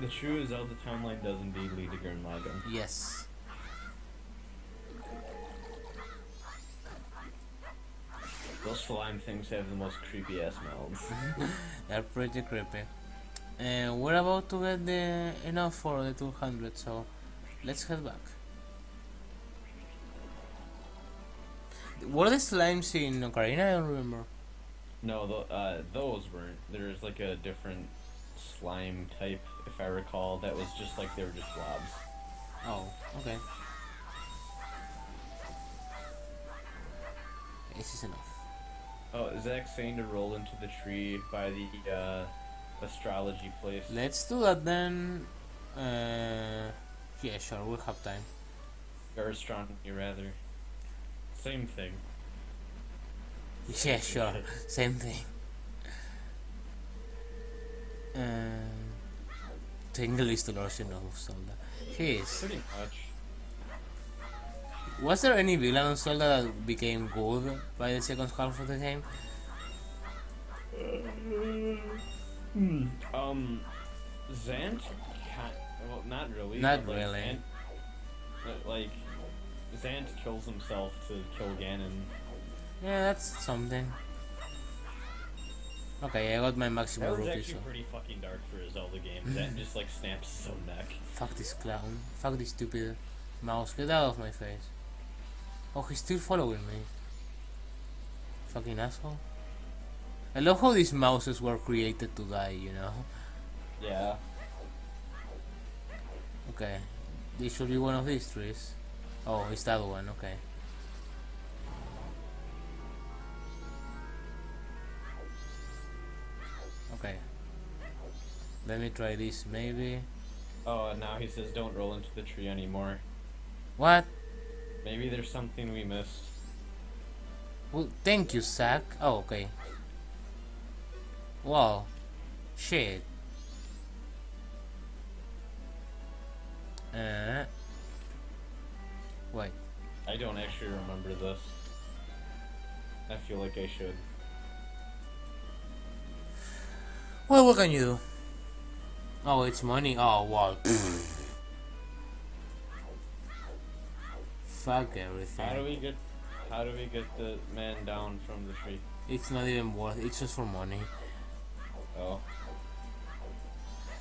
S2: The true Zelda timeline does indeed lead to Gurren Lagann.
S1: Yes.
S2: Those slime things have the most creepy ass mouths.
S1: They're pretty creepy. And we're about to get the enough for the 200, so let's head back. Were the slimes in Ocarina? I don't remember.
S2: No, uh, those weren't. There's like a different slime type, if I recall, that was just like they were just blobs.
S1: Oh, okay. This is enough.
S2: Oh, Zach's saying to roll into the tree by the uh, astrology place.
S1: Let's do that then. Uh, yeah, sure, we'll have time.
S2: Or astronomy, rather. Same thing.
S1: Yeah, sure, same thing. Um, Tingle is the version of Zelda. He is.
S2: Pretty much.
S1: Was there any villain on Zelda that became good by the second half of the game?
S2: Um, Zant, well, not really.
S1: Not
S2: like,
S1: really.
S2: Zant, like, Zant kills himself to kill Ganon.
S1: Yeah, that's something. Okay, I got my maximum.
S2: That
S1: maximum
S2: was
S1: rupees.
S2: actually
S1: So.
S2: pretty fucking dark for a Zelda game. Zant just like snaps his own neck.
S1: Fuck this clown. Fuck this stupid mouse. Get out of my face. Oh, he's still following me. Fucking asshole. I love how these mouses were created to die, you know?
S2: Yeah.
S1: Okay. This should be one of these trees. Oh, it's that one, okay. Okay. Let me try this, maybe.
S2: Oh, now he says don't roll into the tree anymore.
S1: What?
S2: Maybe there's something we missed.
S1: Well, thank you, Zach. Oh, okay. Wow. Shit. Uh. Wait.
S2: I don't actually remember this. I feel like I should.
S1: Well, what can you do? Oh, it's money. Oh, wow. Fuck everything.
S2: How do we get? How do we get the man down from the tree?
S1: It's not even worth. It's just for money.
S2: Oh,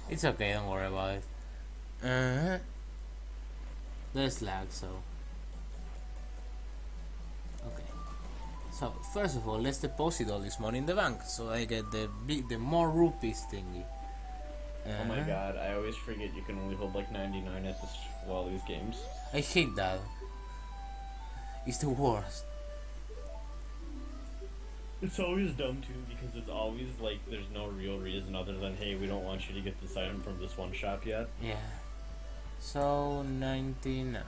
S1: It's okay. Don't worry about it. Uh. There's lag, so. Okay. So first of all, let's deposit all this money in the bank, so I get the big, the more rupees thingy.
S2: oh my
S1: Uh-huh.
S2: god! I always forget you can only hold like 99 at this all these games.
S1: I hate that. It's the worst.
S2: It's always dumb too because it's always like there's no real reason other than hey we don't want you to get this item from this one shop yet.
S1: Yeah. So 99.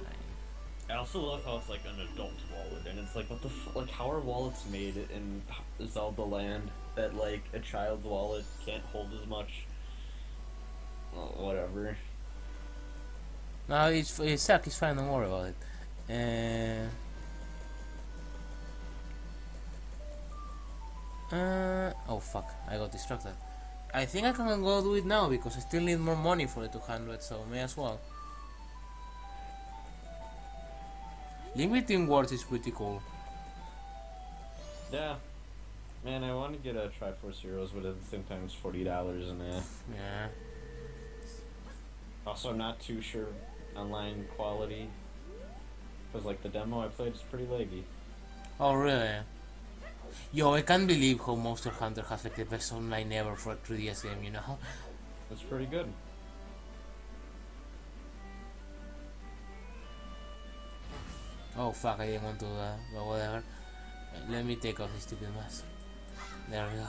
S2: I also love how it's like an adult wallet and it's like what the f- like how are wallets made in Zelda Land that like a child's wallet can't hold as much. Well, whatever.
S1: No, it's it's Zach. It's fine. Don't worry about it. Uh, uh, oh fuck! I got distracted. I think I can go do it now because I still need more money for the 200, so may as well. Link Between Worlds is pretty cool.
S2: Yeah. Man, I want to get a Triforce Heroes, but at the same time it's forty dollars and eh.
S1: Yeah.
S2: Also, I'm not too sure online quality. Because, like, the demo I played is pretty laggy.
S1: Oh really? Yo, I can't believe how Monster Hunter has like the best online ever for a 3DS game. You know?
S2: That's pretty good.
S1: Oh fuck, I didn't want to do that, but whatever. Uh, Let me take off this stupid mask. There we go.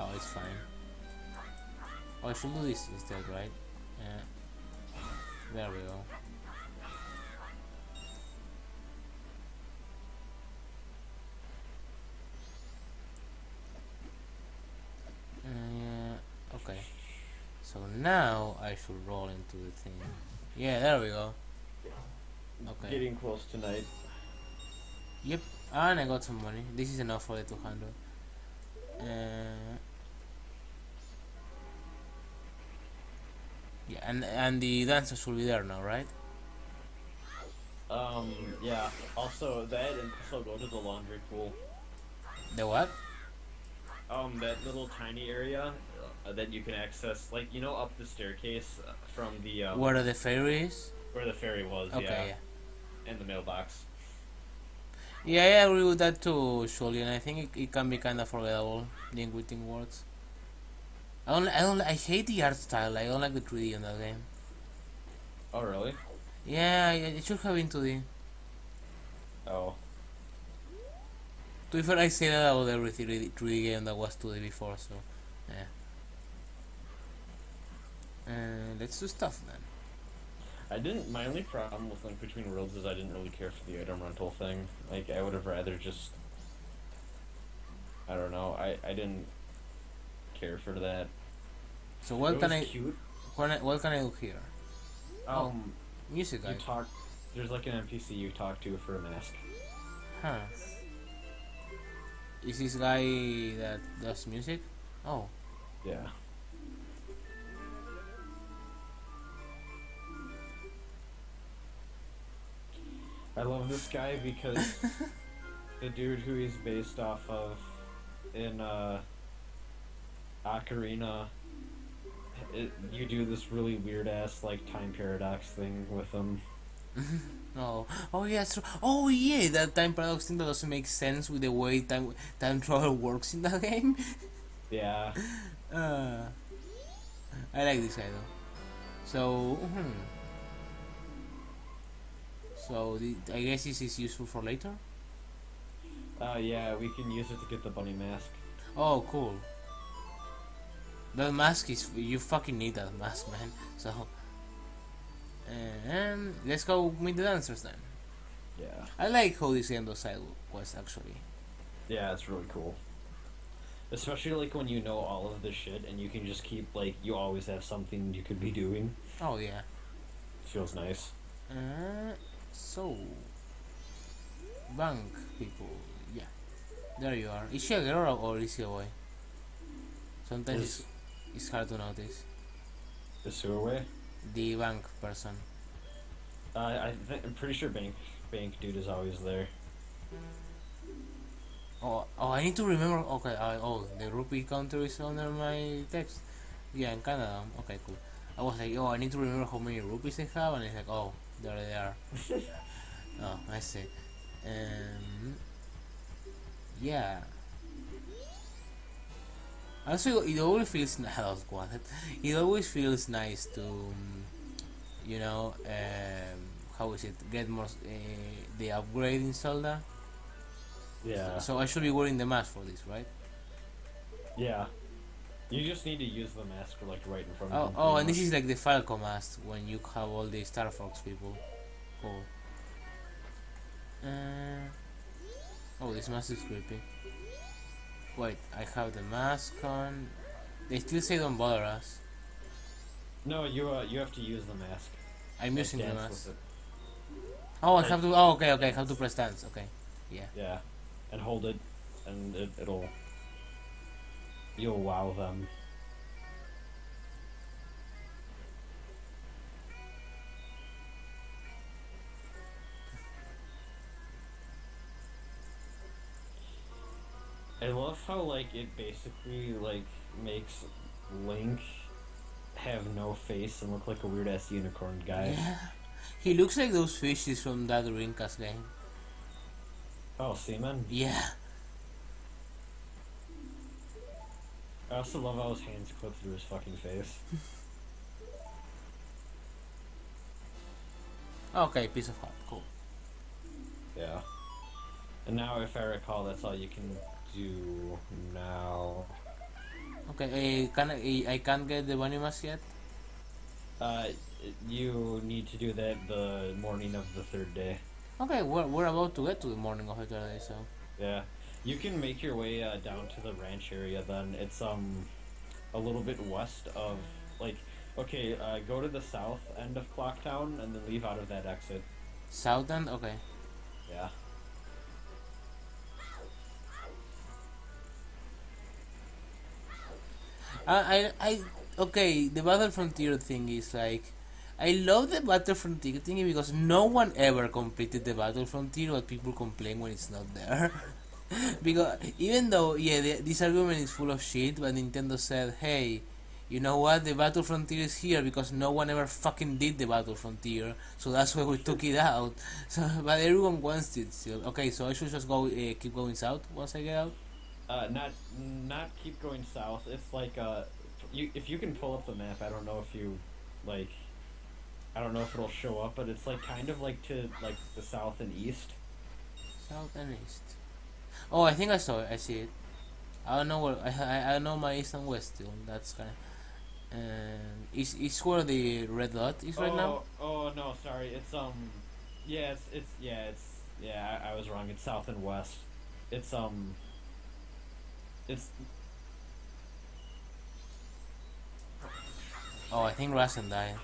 S1: Oh, it's fine. Oh, I should do this instead, right? Yeah. There we go. Uh, okay. So now I should roll into the thing. Yeah, there we go. Okay.
S2: Getting close tonight.
S1: Yep, and I got some money. This is enough for the 200. Uh, Yeah, and and the dancers will be there now, right?
S2: Um, yeah. Also, that and also go to the laundry pool.
S1: The what?
S2: Um, that little tiny area uh, that you can access, like you know, up the staircase uh, from the um,
S1: Where the ferry is?
S2: where the ferry was,
S1: Okay,
S2: yeah,
S1: yeah.
S2: and the mailbox.
S1: Yeah, I agree with that too, surely, and I think it, it can be kind of forgettable. The greeting words. I don't, I don't, I hate the art style. I don't like the 3D in that game.
S2: Oh, really?
S1: Yeah, it it should have been 2D.
S2: Oh,
S1: To be fair, I say that about every 3D, 3D game that was 2D before, so yeah. Uh, let's do stuff then.
S2: I didn't. My only problem with Link Between Worlds is I didn't really care for the item rental thing. Like, I would have rather just. I don't know. I I didn't care for that.
S1: So what
S2: it
S1: can I,
S2: cute.
S1: what, what can I do here? Oh.
S2: Um,
S1: Music
S2: you talk. There's like an NPC you talk to for a mask.
S1: Huh. Is this guy that does music? Oh.
S2: Yeah. I love this guy because the dude who he's based off of in uh, Ocarina, it, you do this really weird ass like time paradox thing with him.
S1: Oh, oh yeah, true. Oh yeah, that time paradox thing that doesn't make sense with the way time time travel works in that game.
S2: Yeah.
S1: Uh, I like this guy though. So, hmm. so the, I guess this is useful for later.
S2: Uh, yeah, we can use it to get the bunny mask.
S1: Oh, cool. That mask is you fucking need that mask, man. So, and let's go meet the dancers then.
S2: Yeah.
S1: I like how this game side quests actually.
S2: Yeah, it's really cool. Especially like when you know all of this shit and you can just keep like you always have something you could be doing.
S1: Oh yeah.
S2: feels nice.
S1: Uh, so, bank people, yeah, there you are. Is she a girl or is she a boy? Sometimes
S2: Is-
S1: it's, it's hard to notice.
S2: The sewer way.
S1: The bank person.
S2: Uh, I th- I'm pretty sure bank bank dude is always there.
S1: Oh, oh, I need to remember. Okay, I, oh, the rupee counter is under my text. Yeah, in Canada. Okay, cool. I was like, oh, I need to remember how many rupees I have, and it's like, oh, there they are. oh, I see. Um, yeah. Also, it always feels nice. It always feels nice to, um, you know, um, how is it? Get more uh, the upgrade in Zelda.
S2: Yeah.
S1: So I should be wearing the mask for this, right?
S2: Yeah. You just need to use the mask for like right in front
S1: Oh,
S2: of him.
S1: oh, and this is like the Falco mask when you have all the Star Fox people. Cool. Uh, oh, this mask is creepy. Wait, I have the mask on. They still say don't bother us.
S2: No, you uh, you have to use the mask.
S1: I'm using the mask. Oh, I have to. Oh, okay, okay. I have to press dance. Okay. Yeah.
S2: Yeah, and hold it, and it, it'll. You'll wow them. I love how like it basically like makes Link have no face and look like a weird ass unicorn guy.
S1: Yeah. He looks like those fishes from that Rinkas game.
S2: Oh, seaman.
S1: Yeah.
S2: I also love how his hands clip through his fucking face.
S1: Okay, piece of heart. Cool.
S2: Yeah. And now, if I recall, that's all you can do now.
S1: Okay, uh, can I? I can't get the bunny mask yet.
S2: Uh, you need to do that the morning of the third day.
S1: Okay, we're, we're about to get to the morning of the third day, so.
S2: Yeah. You can make your way uh, down to the ranch area then. It's um a little bit west of like okay, uh, go to the south end of Clocktown and then leave out of that exit.
S1: South end? Okay.
S2: Yeah.
S1: I, I, okay, the Battle Frontier thing is like. I love the Battle Frontier thing because no one ever completed the Battle Frontier, but people complain when it's not there. because even though, yeah, the, this argument is full of shit, but Nintendo said, hey, you know what, the Battle Frontier is here because no one ever fucking did the Battle Frontier, so that's why we took it out. So, but everyone wants it still. Okay, so I should just go, uh, keep going south once I get out.
S2: Uh, not not keep going south. It's like uh, you if you can pull up the map. I don't know if you like. I don't know if it'll show up, but it's like kind of like to like the south and east.
S1: South and east. Oh, I think I saw it. I see it. I don't know where. I I, I know my east and west still. That's kind of. And is is where the red dot is right
S2: oh,
S1: now?
S2: Oh no, sorry. It's um, yeah, it's it's yeah, it's yeah. I, I was wrong. It's south and west. It's um. It's
S1: Oh, I think Rasen died.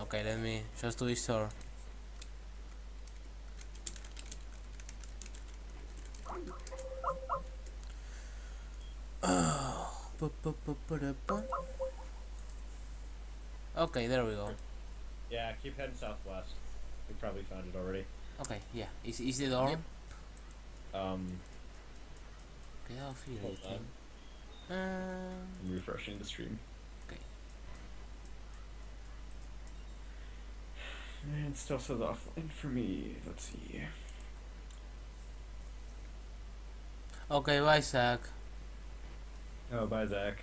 S1: Okay, let me just do this store. Okay, there we go.
S2: yeah. Keep heading southwest. We probably found it already.
S1: Okay, yeah. Is is the door?
S2: Yep. Um,
S1: Get off here,
S2: Hold
S1: I think. Um,
S2: I'm refreshing the stream.
S1: Okay.
S2: And it still says offline for me. Let's see.
S1: okay, bye, Zach.
S2: Oh, bye, Zach.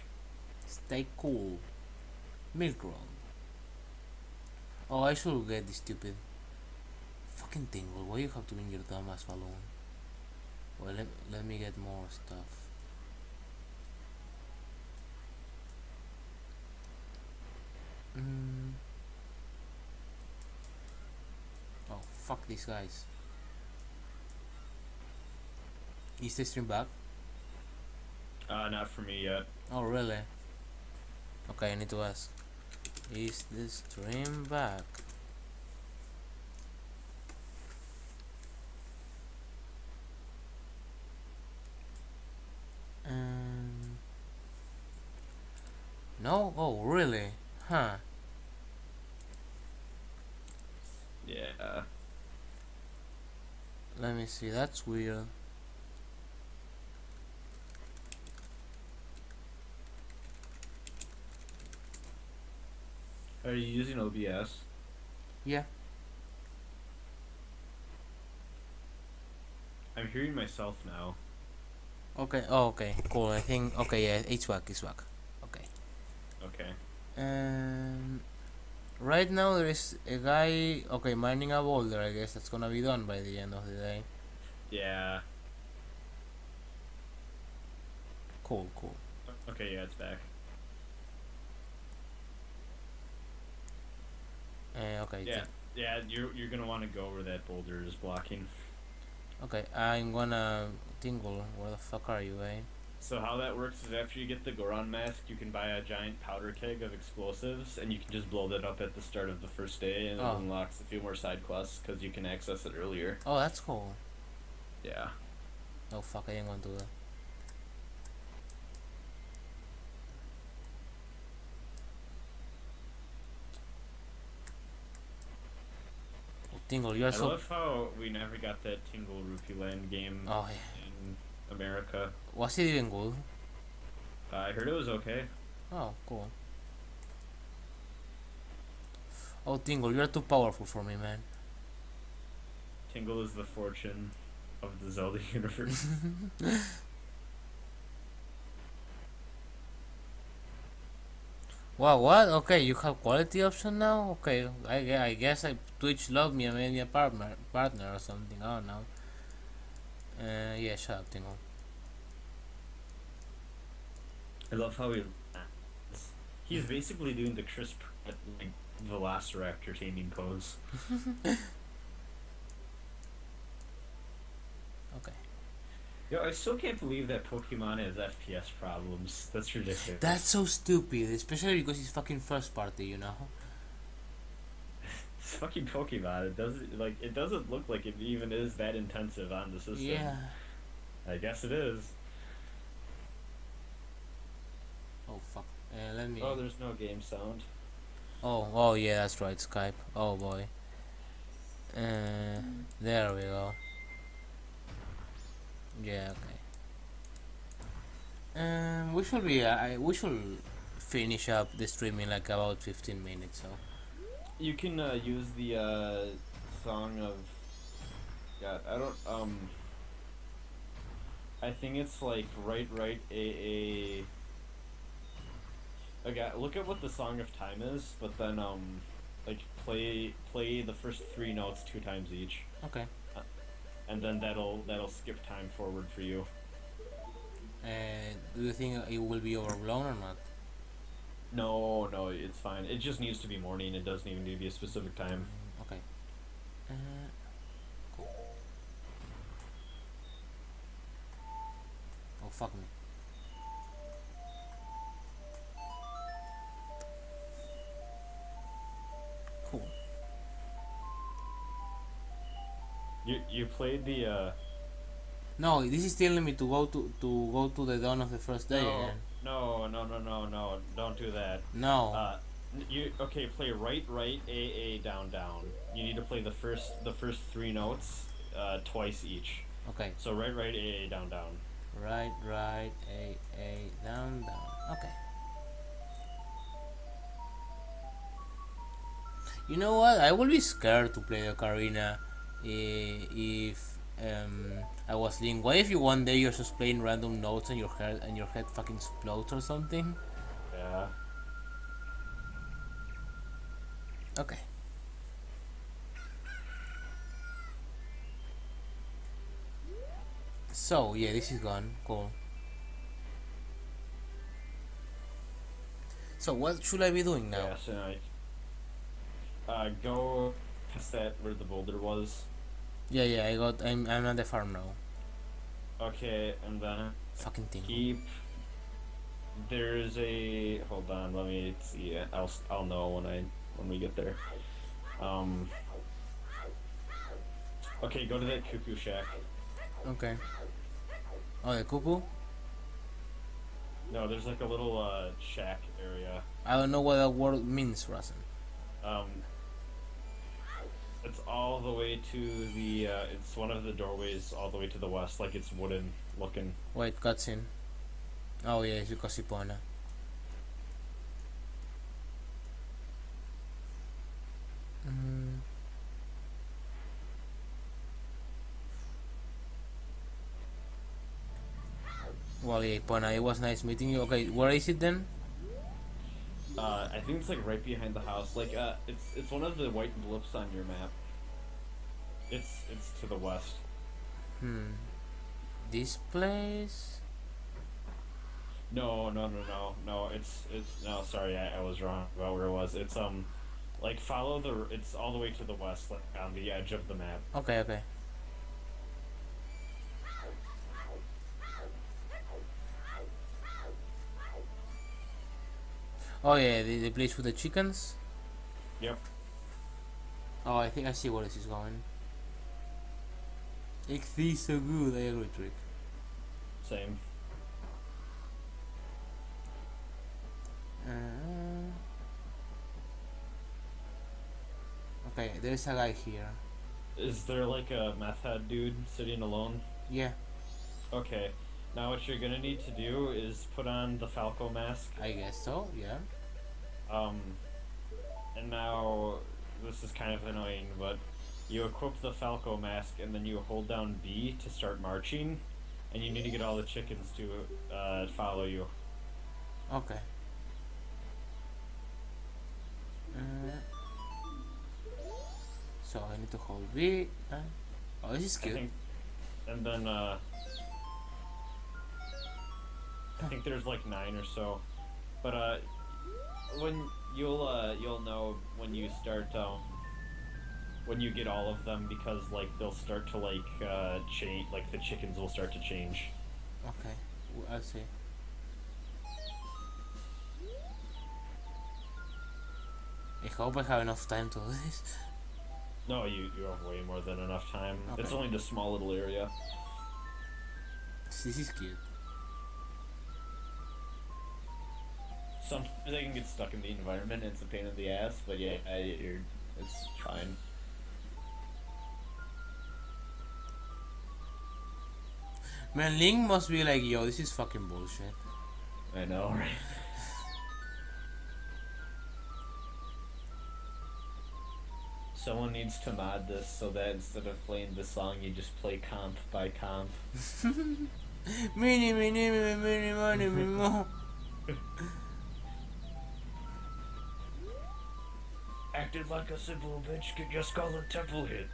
S1: Stay cool. Milk Road. Oh, I should get this stupid. Fucking thing. Why you have to bring your dumbass balloon? Well, let, let me get more stuff. Mm. Oh, fuck these guys. Is the stream back?
S2: Uh, not for me yet.
S1: Oh, really? Okay, I need to ask. Is the stream back? No? Oh, really? Huh.
S2: Yeah.
S1: Let me see, that's weird.
S2: Are you using OBS?
S1: Yeah.
S2: I'm hearing myself now.
S1: Okay, oh, okay, cool. I think, okay, yeah, it's back, it's back. Okay. Um, right now there is a guy, okay, mining a boulder. I guess that's gonna be done by the end of the day.
S2: Yeah.
S1: Cool, cool.
S2: Okay, yeah, it's back.
S1: Uh, okay,
S2: Yeah. Yeah, you're, you're gonna want to go where that boulder is blocking.
S1: okay. I'm gonna tingle. Where the fuck are you, eh?
S2: So how that works is after you get the Goron mask, you can buy a giant powder keg of explosives, and you can just blow that up at the start of the first day, and
S1: Oh.
S2: it unlocks a few more side quests because you can access it earlier.
S1: Oh, that's cool.
S2: Yeah.
S1: Oh fuck, I ain't gonna do that. Tingle, you're
S2: I
S1: so.
S2: love how we never got that Tingle Rupee Land game
S1: Oh, yeah.
S2: America.
S1: Was it even good?
S2: Uh, I heard it was okay.
S1: Oh, cool. Oh, Tingle, you're too powerful for me, man.
S2: Tingle is the fortune of the Zelda universe.
S1: Wow, what? Okay, you have quality option now? Okay, I, I guess I, Twitch love me and made me a partner, partner or something. I don't know. Uh, yeah, shut up, Tingle.
S2: I love how he. He's basically doing the Chris Pratt like Velociraptor taming pose.
S1: Okay.
S2: Yo, I still can't believe that Pokemon has FPS problems. That's ridiculous.
S1: That's so stupid, especially because it's fucking first party, you know?
S2: It's fucking Pokemon. It doesn't like it doesn't look like it even is that intensive on the system.
S1: Yeah.
S2: I guess it is.
S1: Oh fuck. Uh, let me.
S2: Oh, there's no game sound.
S1: Oh, oh yeah, that's right, Skype. Oh boy. Uh, there we go. Yeah, okay. Um, we should be. Uh, I we should finish up the stream in like about fifteen minutes. So.
S2: You can uh, use the uh, song of. God, I don't. Um. I think it's like right, right, a a. Okay, look at what the song of time is, but then um, like play play the first three notes two times each,
S1: Okay.
S2: and then that'll that'll skip time forward for you.
S1: Uh, do you think it will be overblown or not?
S2: No, no, it's fine. It just needs to be morning. It doesn't even need to be a specific time.
S1: Okay. Uh, cool. Oh fuck me. Cool.
S2: You you played the uh.
S1: No, this is telling me to go to to go to the dawn of the first day
S2: no. No, no, no, no, no! Don't do that.
S1: No.
S2: Uh, you okay? Play right, right, A, A, down, down. You need to play the first the first three notes uh, twice each.
S1: okay.
S2: So right, right, A, A, down, down.
S1: Right, right, A, A, down, down. Okay. You know what? I would be scared to play the Ocarina if um, I was thinking, What if you one day you're just playing random notes and your head and your head fucking explodes or something?
S2: Yeah.
S1: Okay. So yeah, this is gone. Cool. So what should I be doing now?
S2: Yeah. So I. Uh, go past that where the boulder was.
S1: Yeah, yeah, I got. I'm I'm at the farm now.
S2: Okay, and then
S1: Fucking thing.
S2: keep. There's a hold on. Let me see. I'll I'll know when I when we get there. Um. Okay, go to that cuckoo shack.
S1: Okay. Oh, the cuckoo.
S2: No, there's like a little uh, shack area.
S1: I don't know what that word means, Rasen.
S2: Um, it's all the way to the. Uh, it's one of the doorways all the way to the west. Like it's wooden looking.
S1: Wait, cutscene. Oh yeah, it's because Epona. Mm. Well, yeah, Epona, it was nice meeting you. Okay, where is it then?
S2: Uh, I think it's like right behind the house. Like uh, it's it's one of the white blips on your map. It's it's to the west.
S1: Hmm. This place?
S2: No, no, no, no, no. It's it's no. Sorry, I, I was wrong about where it was. It's um, like follow the. It's all the way to the west, like on the edge of the map.
S1: Okay, okay. Oh yeah, the, the place with the chickens?
S2: Yep.
S1: Oh, I think I see where this is going. It feels so good, I agree, Trick.
S2: Same.
S1: Uh, okay, there's a guy here.
S2: Is there like a meth head dude sitting alone?
S1: Yeah,
S2: Okay. Now what you're gonna need to do is put on the Falco mask.
S1: I guess so, yeah.
S2: Um, and now this is kind of annoying, but you equip the Falco mask and then you hold down B to start marching, and you need to get all the chickens to uh, follow you.
S1: Okay. Uh, so I need to hold B. Uh, oh, this is cute.
S2: think, and then uh, I think there's like nine or so, but uh, when you'll uh, you'll know when you start um, when you get all of them because like they'll start to like uh, change like the chickens will start to change.
S1: Okay, i'll see. I hope I have enough time to do this.
S2: No, you you have way more than enough time. It's only the small little area.
S1: This is cute.
S2: Sometimes I can get stuck in the environment and it's a pain in the ass, but yeah, I, you're, it's fine.
S1: Man, Link must be like, yo, this is fucking bullshit.
S2: I know, right? Someone needs to mod this so that instead of playing the song, you just play comp by comp.
S1: Mini, mini, mini, mini, mini, mini, mo.
S2: Acted like a simple bitch, get your skull and temple hit.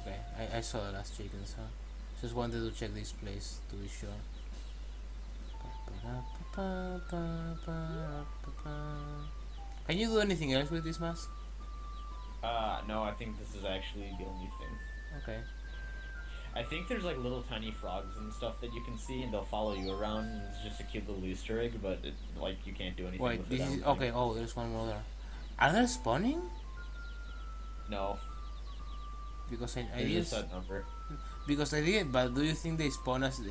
S1: Okay, I, I saw the last chickens, huh? Just wanted to check this place to be sure. Can you do anything else with this mask?
S2: Uh, no, I think this is actually the only thing.
S1: Okay.
S2: I think there's like little tiny frogs and stuff that you can see, and they'll follow you around. And it's just a cute little Easter egg, but it, like you can't do anything
S1: Wait,
S2: with it.
S1: Is okay. Oh, there's one more there. Are they spawning?
S2: No,
S1: Because I, I
S2: a
S1: didn't.
S2: number.
S1: Because I didn't. But do you think they spawn as uh,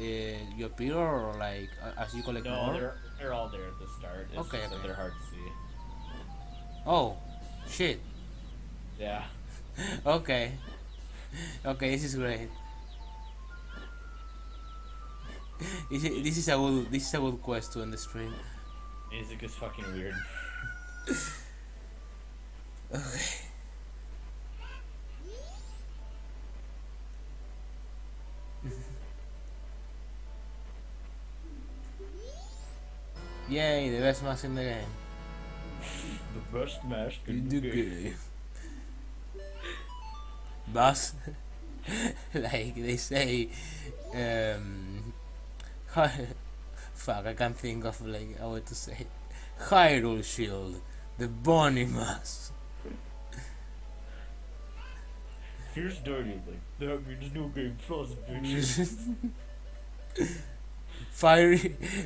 S1: you appear or like as you collect
S2: No,
S1: more?
S2: they're they're all there at the start. It's
S1: Okay,
S2: just that
S1: okay.
S2: they're hard to see.
S1: Oh, shit.
S2: Yeah.
S1: Okay. Okay, this is great. This is, this is a good this is a good quest to end the stream.
S2: Music is fucking weird.
S1: Okay. Yay, the best mask in the game.
S2: The best mask
S1: In the game. Boss, like they say, um, fuck, I can't think of like how to say, it. Hyrule Shield, the Bonnie mask.
S2: Here's Dirty Link. That means new game plus bitches.
S1: fiery,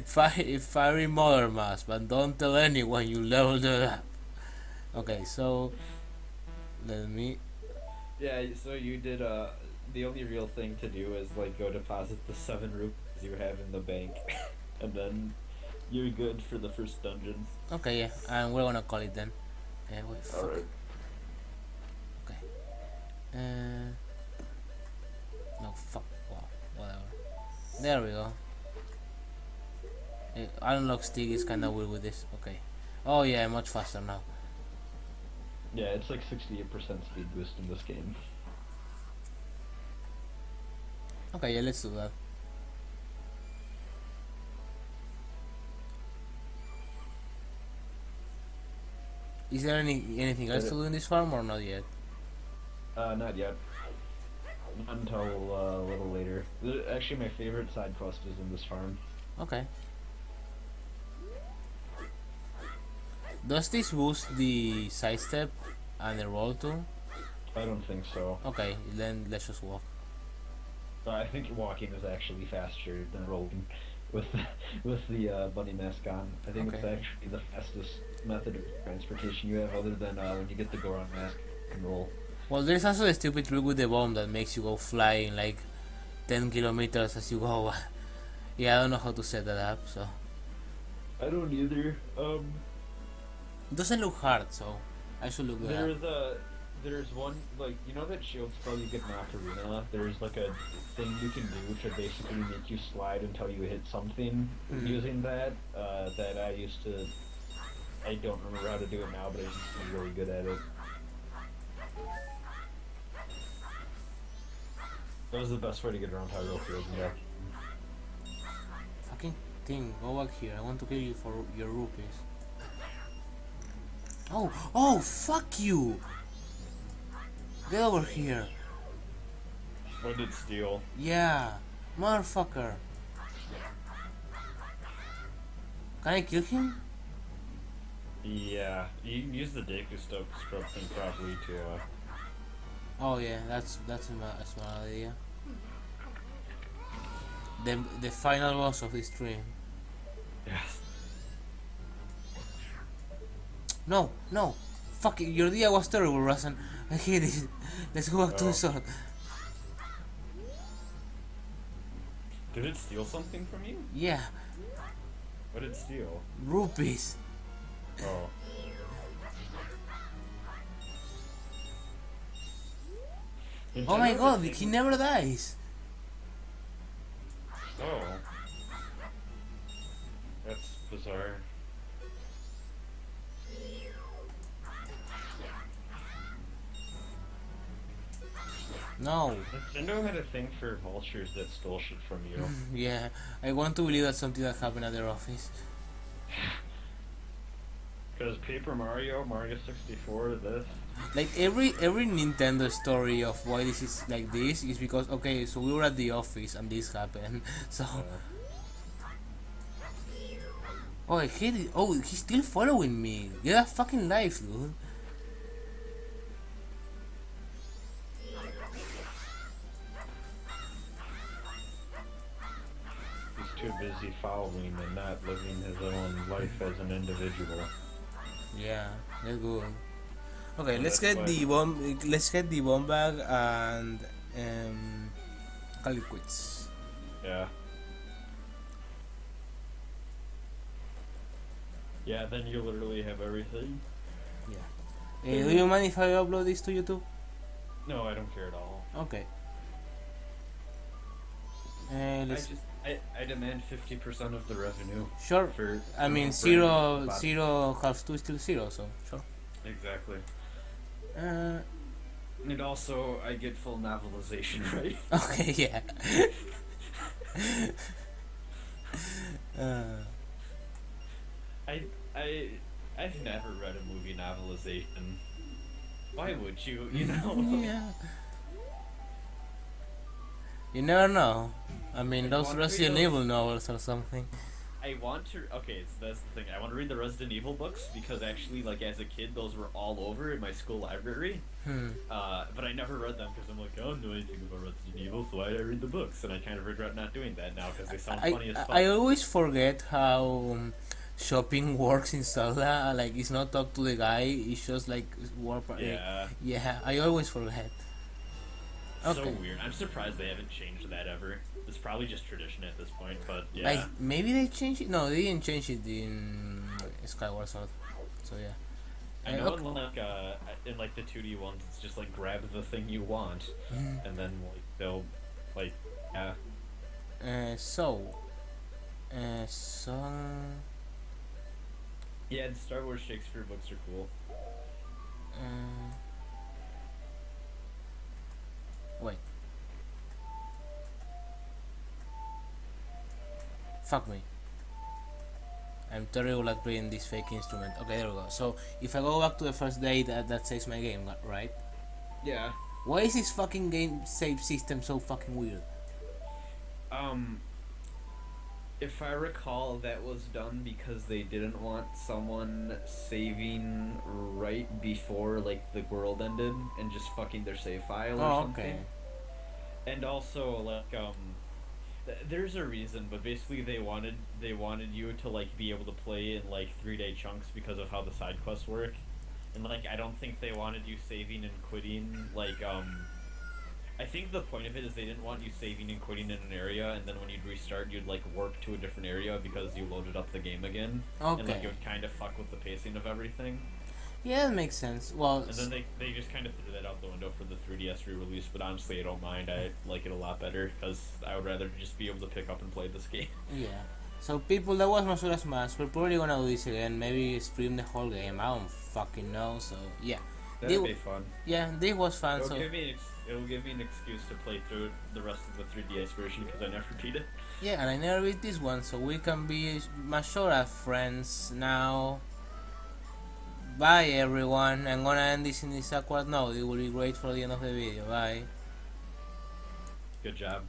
S1: fiery, fiery mother mask, but don't tell anyone you leveled it up. Okay, so let me.
S2: yeah, so you did, uh, the only real thing to do is, like, go deposit the seven rupees you have in the bank. and then you're good for the first dungeon.
S1: Okay, yeah, and we're gonna call it then. Uh, wait,
S2: Alright.
S1: Okay. Uh. No, fuck. Wow, whatever. There we go. Uh, analog stick is kinda weird with this. Okay. Oh yeah, much faster now.
S2: Yeah, it's like 68% speed boost in this game.
S1: Okay, yeah, let's do that. Is there any anything else to do in this farm or not yet?
S2: Uh, not yet. Not until uh, a little later. Actually, my favorite side quest is in this farm.
S1: Okay. Does this boost the sidestep and the roll too?
S2: I don't think so.
S1: Okay, then let's just walk.
S2: Uh, I think walking is actually faster than rolling with with the uh, bunny mask on. I think it's actually the fastest method of transportation you have, other than uh, when you get the Goron mask and roll.
S1: Well, there's also a stupid trick with the bomb that makes you go flying like 10 kilometers as you go. yeah, I don't know how to set that up, so.
S2: I don't either. Um,
S1: It doesn't look hard, so I should look that
S2: there's a there's one like you know that shield spell you get in Ocarina. There's like a thing you can do to basically make you slide until you hit something
S1: Mhm.
S2: using that. Uh, that I used to. I don't remember how to do it now, but I used to be really good at it. That was the best way to get around Hyrule Field. Yeah.
S1: Fucking thing, go back here. I want to kill you for your rupees. Oh, oh, fuck you! Get over here.
S2: When did steal?
S1: Yeah, motherfucker. Can I kill him?
S2: Yeah, you can use the Deku stuff scrub thing properly to. Uh,
S1: Oh yeah, that's that's a smart idea. The the final boss of this stream.
S2: yes.
S1: No, no, fuck it. Your idea was terrible, Rasan. I hate it. Let's go back to
S2: Oh.
S1: the sword.
S2: Did it steal something from you?
S1: Yeah,
S2: What did it steal?
S1: rupees.
S2: Oh.
S1: Oh my god, he never dies.
S2: Oh. That's bizarre.
S1: No.
S2: Nintendo had a thing for vultures that stole shit from you.
S1: Yeah, I want to believe that's something that happened at their office.
S2: Because Paper Mario, Mario 64, this.
S1: Like every every Nintendo story of why this is like this is because okay, so we were at the office and this happened. So
S2: Uh,
S1: oh, I hate it. Oh, he's still following me. Get a fucking life, dude.
S2: Too busy following and not living his own life as an individual.
S1: Yeah, that's good. Okay,
S2: So
S1: let's get the bomb. Let's get the bomb bag and um.
S2: Yeah. Yeah, then you literally have everything.
S1: Uh, do you mind if I upload this to YouTube?
S2: No, I don't care at all.
S1: Okay. Uh, let's
S4: just I, I demand fifty percent of the revenue
S1: sure.
S4: for.
S1: I mean, zero, zero two is still zero, so sure.
S4: Exactly.
S1: Uh,
S4: And also, I get full novelization, right?
S1: okay, yeah. uh,
S2: I I I've never read a movie novelization. Why would you? You know.
S1: yeah. You never know. I mean,
S2: I
S1: those Resident
S2: those-
S1: Evil novels or something.
S2: I want to. Okay, that's the thing. I want to read the Resident Evil books because actually, like as a kid, those were all over in my school library.
S1: Hmm.
S2: Uh, but I never read them because I'm like, I don't know anything about Resident Evil, so why did I read the books? And I kind of regret not doing that now because they sound
S1: I,
S2: funny as fuck.
S1: I always forget how um, shopping works in Zelda. Like, it's not talk to the guy, it's just like warp.
S2: yeah,
S1: yeah, I always forget.
S2: So weird. I'm surprised they haven't changed that ever. It's probably just tradition at this point, but yeah.
S1: Like, maybe they changed it? No, they didn't change it in Skyward Sword. So, yeah.
S2: I
S1: Uh,
S2: know
S1: okay.
S2: in like uh, in like the 2D ones, it's just like grab the thing you want,
S1: Mm.
S2: and then like they'll like yeah.
S1: Uh, so, uh, song.
S2: Yeah, the Star Wars Shakespeare books are cool.
S1: Uh, wait. Fuck me. I'm terrible at playing this fake instrument. Okay, there we go. So, if I go back to the first day, that, that saves my game, right?
S4: Yeah.
S1: Why is this fucking game save system so fucking weird?
S4: Um. If I recall, that was done because they didn't want someone saving right before like the world ended and just fucking their save file or
S1: Oh,
S4: something.
S1: okay.
S2: And also like um, th- there's a reason, but basically they wanted they wanted you to like be able to play in like three day chunks because of how the side quests work, and like I don't think they wanted you saving and quitting like um. I think the point of it is they didn't want you saving and quitting in an area, and then when you'd restart, you'd like warp to a different area because you loaded up the game again, and like it would kind of fuck with the pacing of everything.
S1: Yeah, that makes sense. Well,
S2: And then they, they just kind of threw that out the window for the 3DS re-release, but honestly, I don't mind. I like it a lot better because I would rather just be able to pick up and play this game.
S1: Yeah. So people, that was Majora's Mask. We're probably gonna do this again. Maybe stream the whole game. I don't fucking know. So yeah,
S4: That'd
S1: They-
S4: be fun.
S1: yeah, this was fun.
S2: It'll
S1: So
S2: give me an ex- it'll give me an excuse to play through the rest of the 3DS version because I never beat it.
S1: yeah, and I never beat this one, so we can be Majora friends now. Bye everyone. I'm gonna end this in this awkward note. It will be great for the end of the video. Bye.
S2: Good job.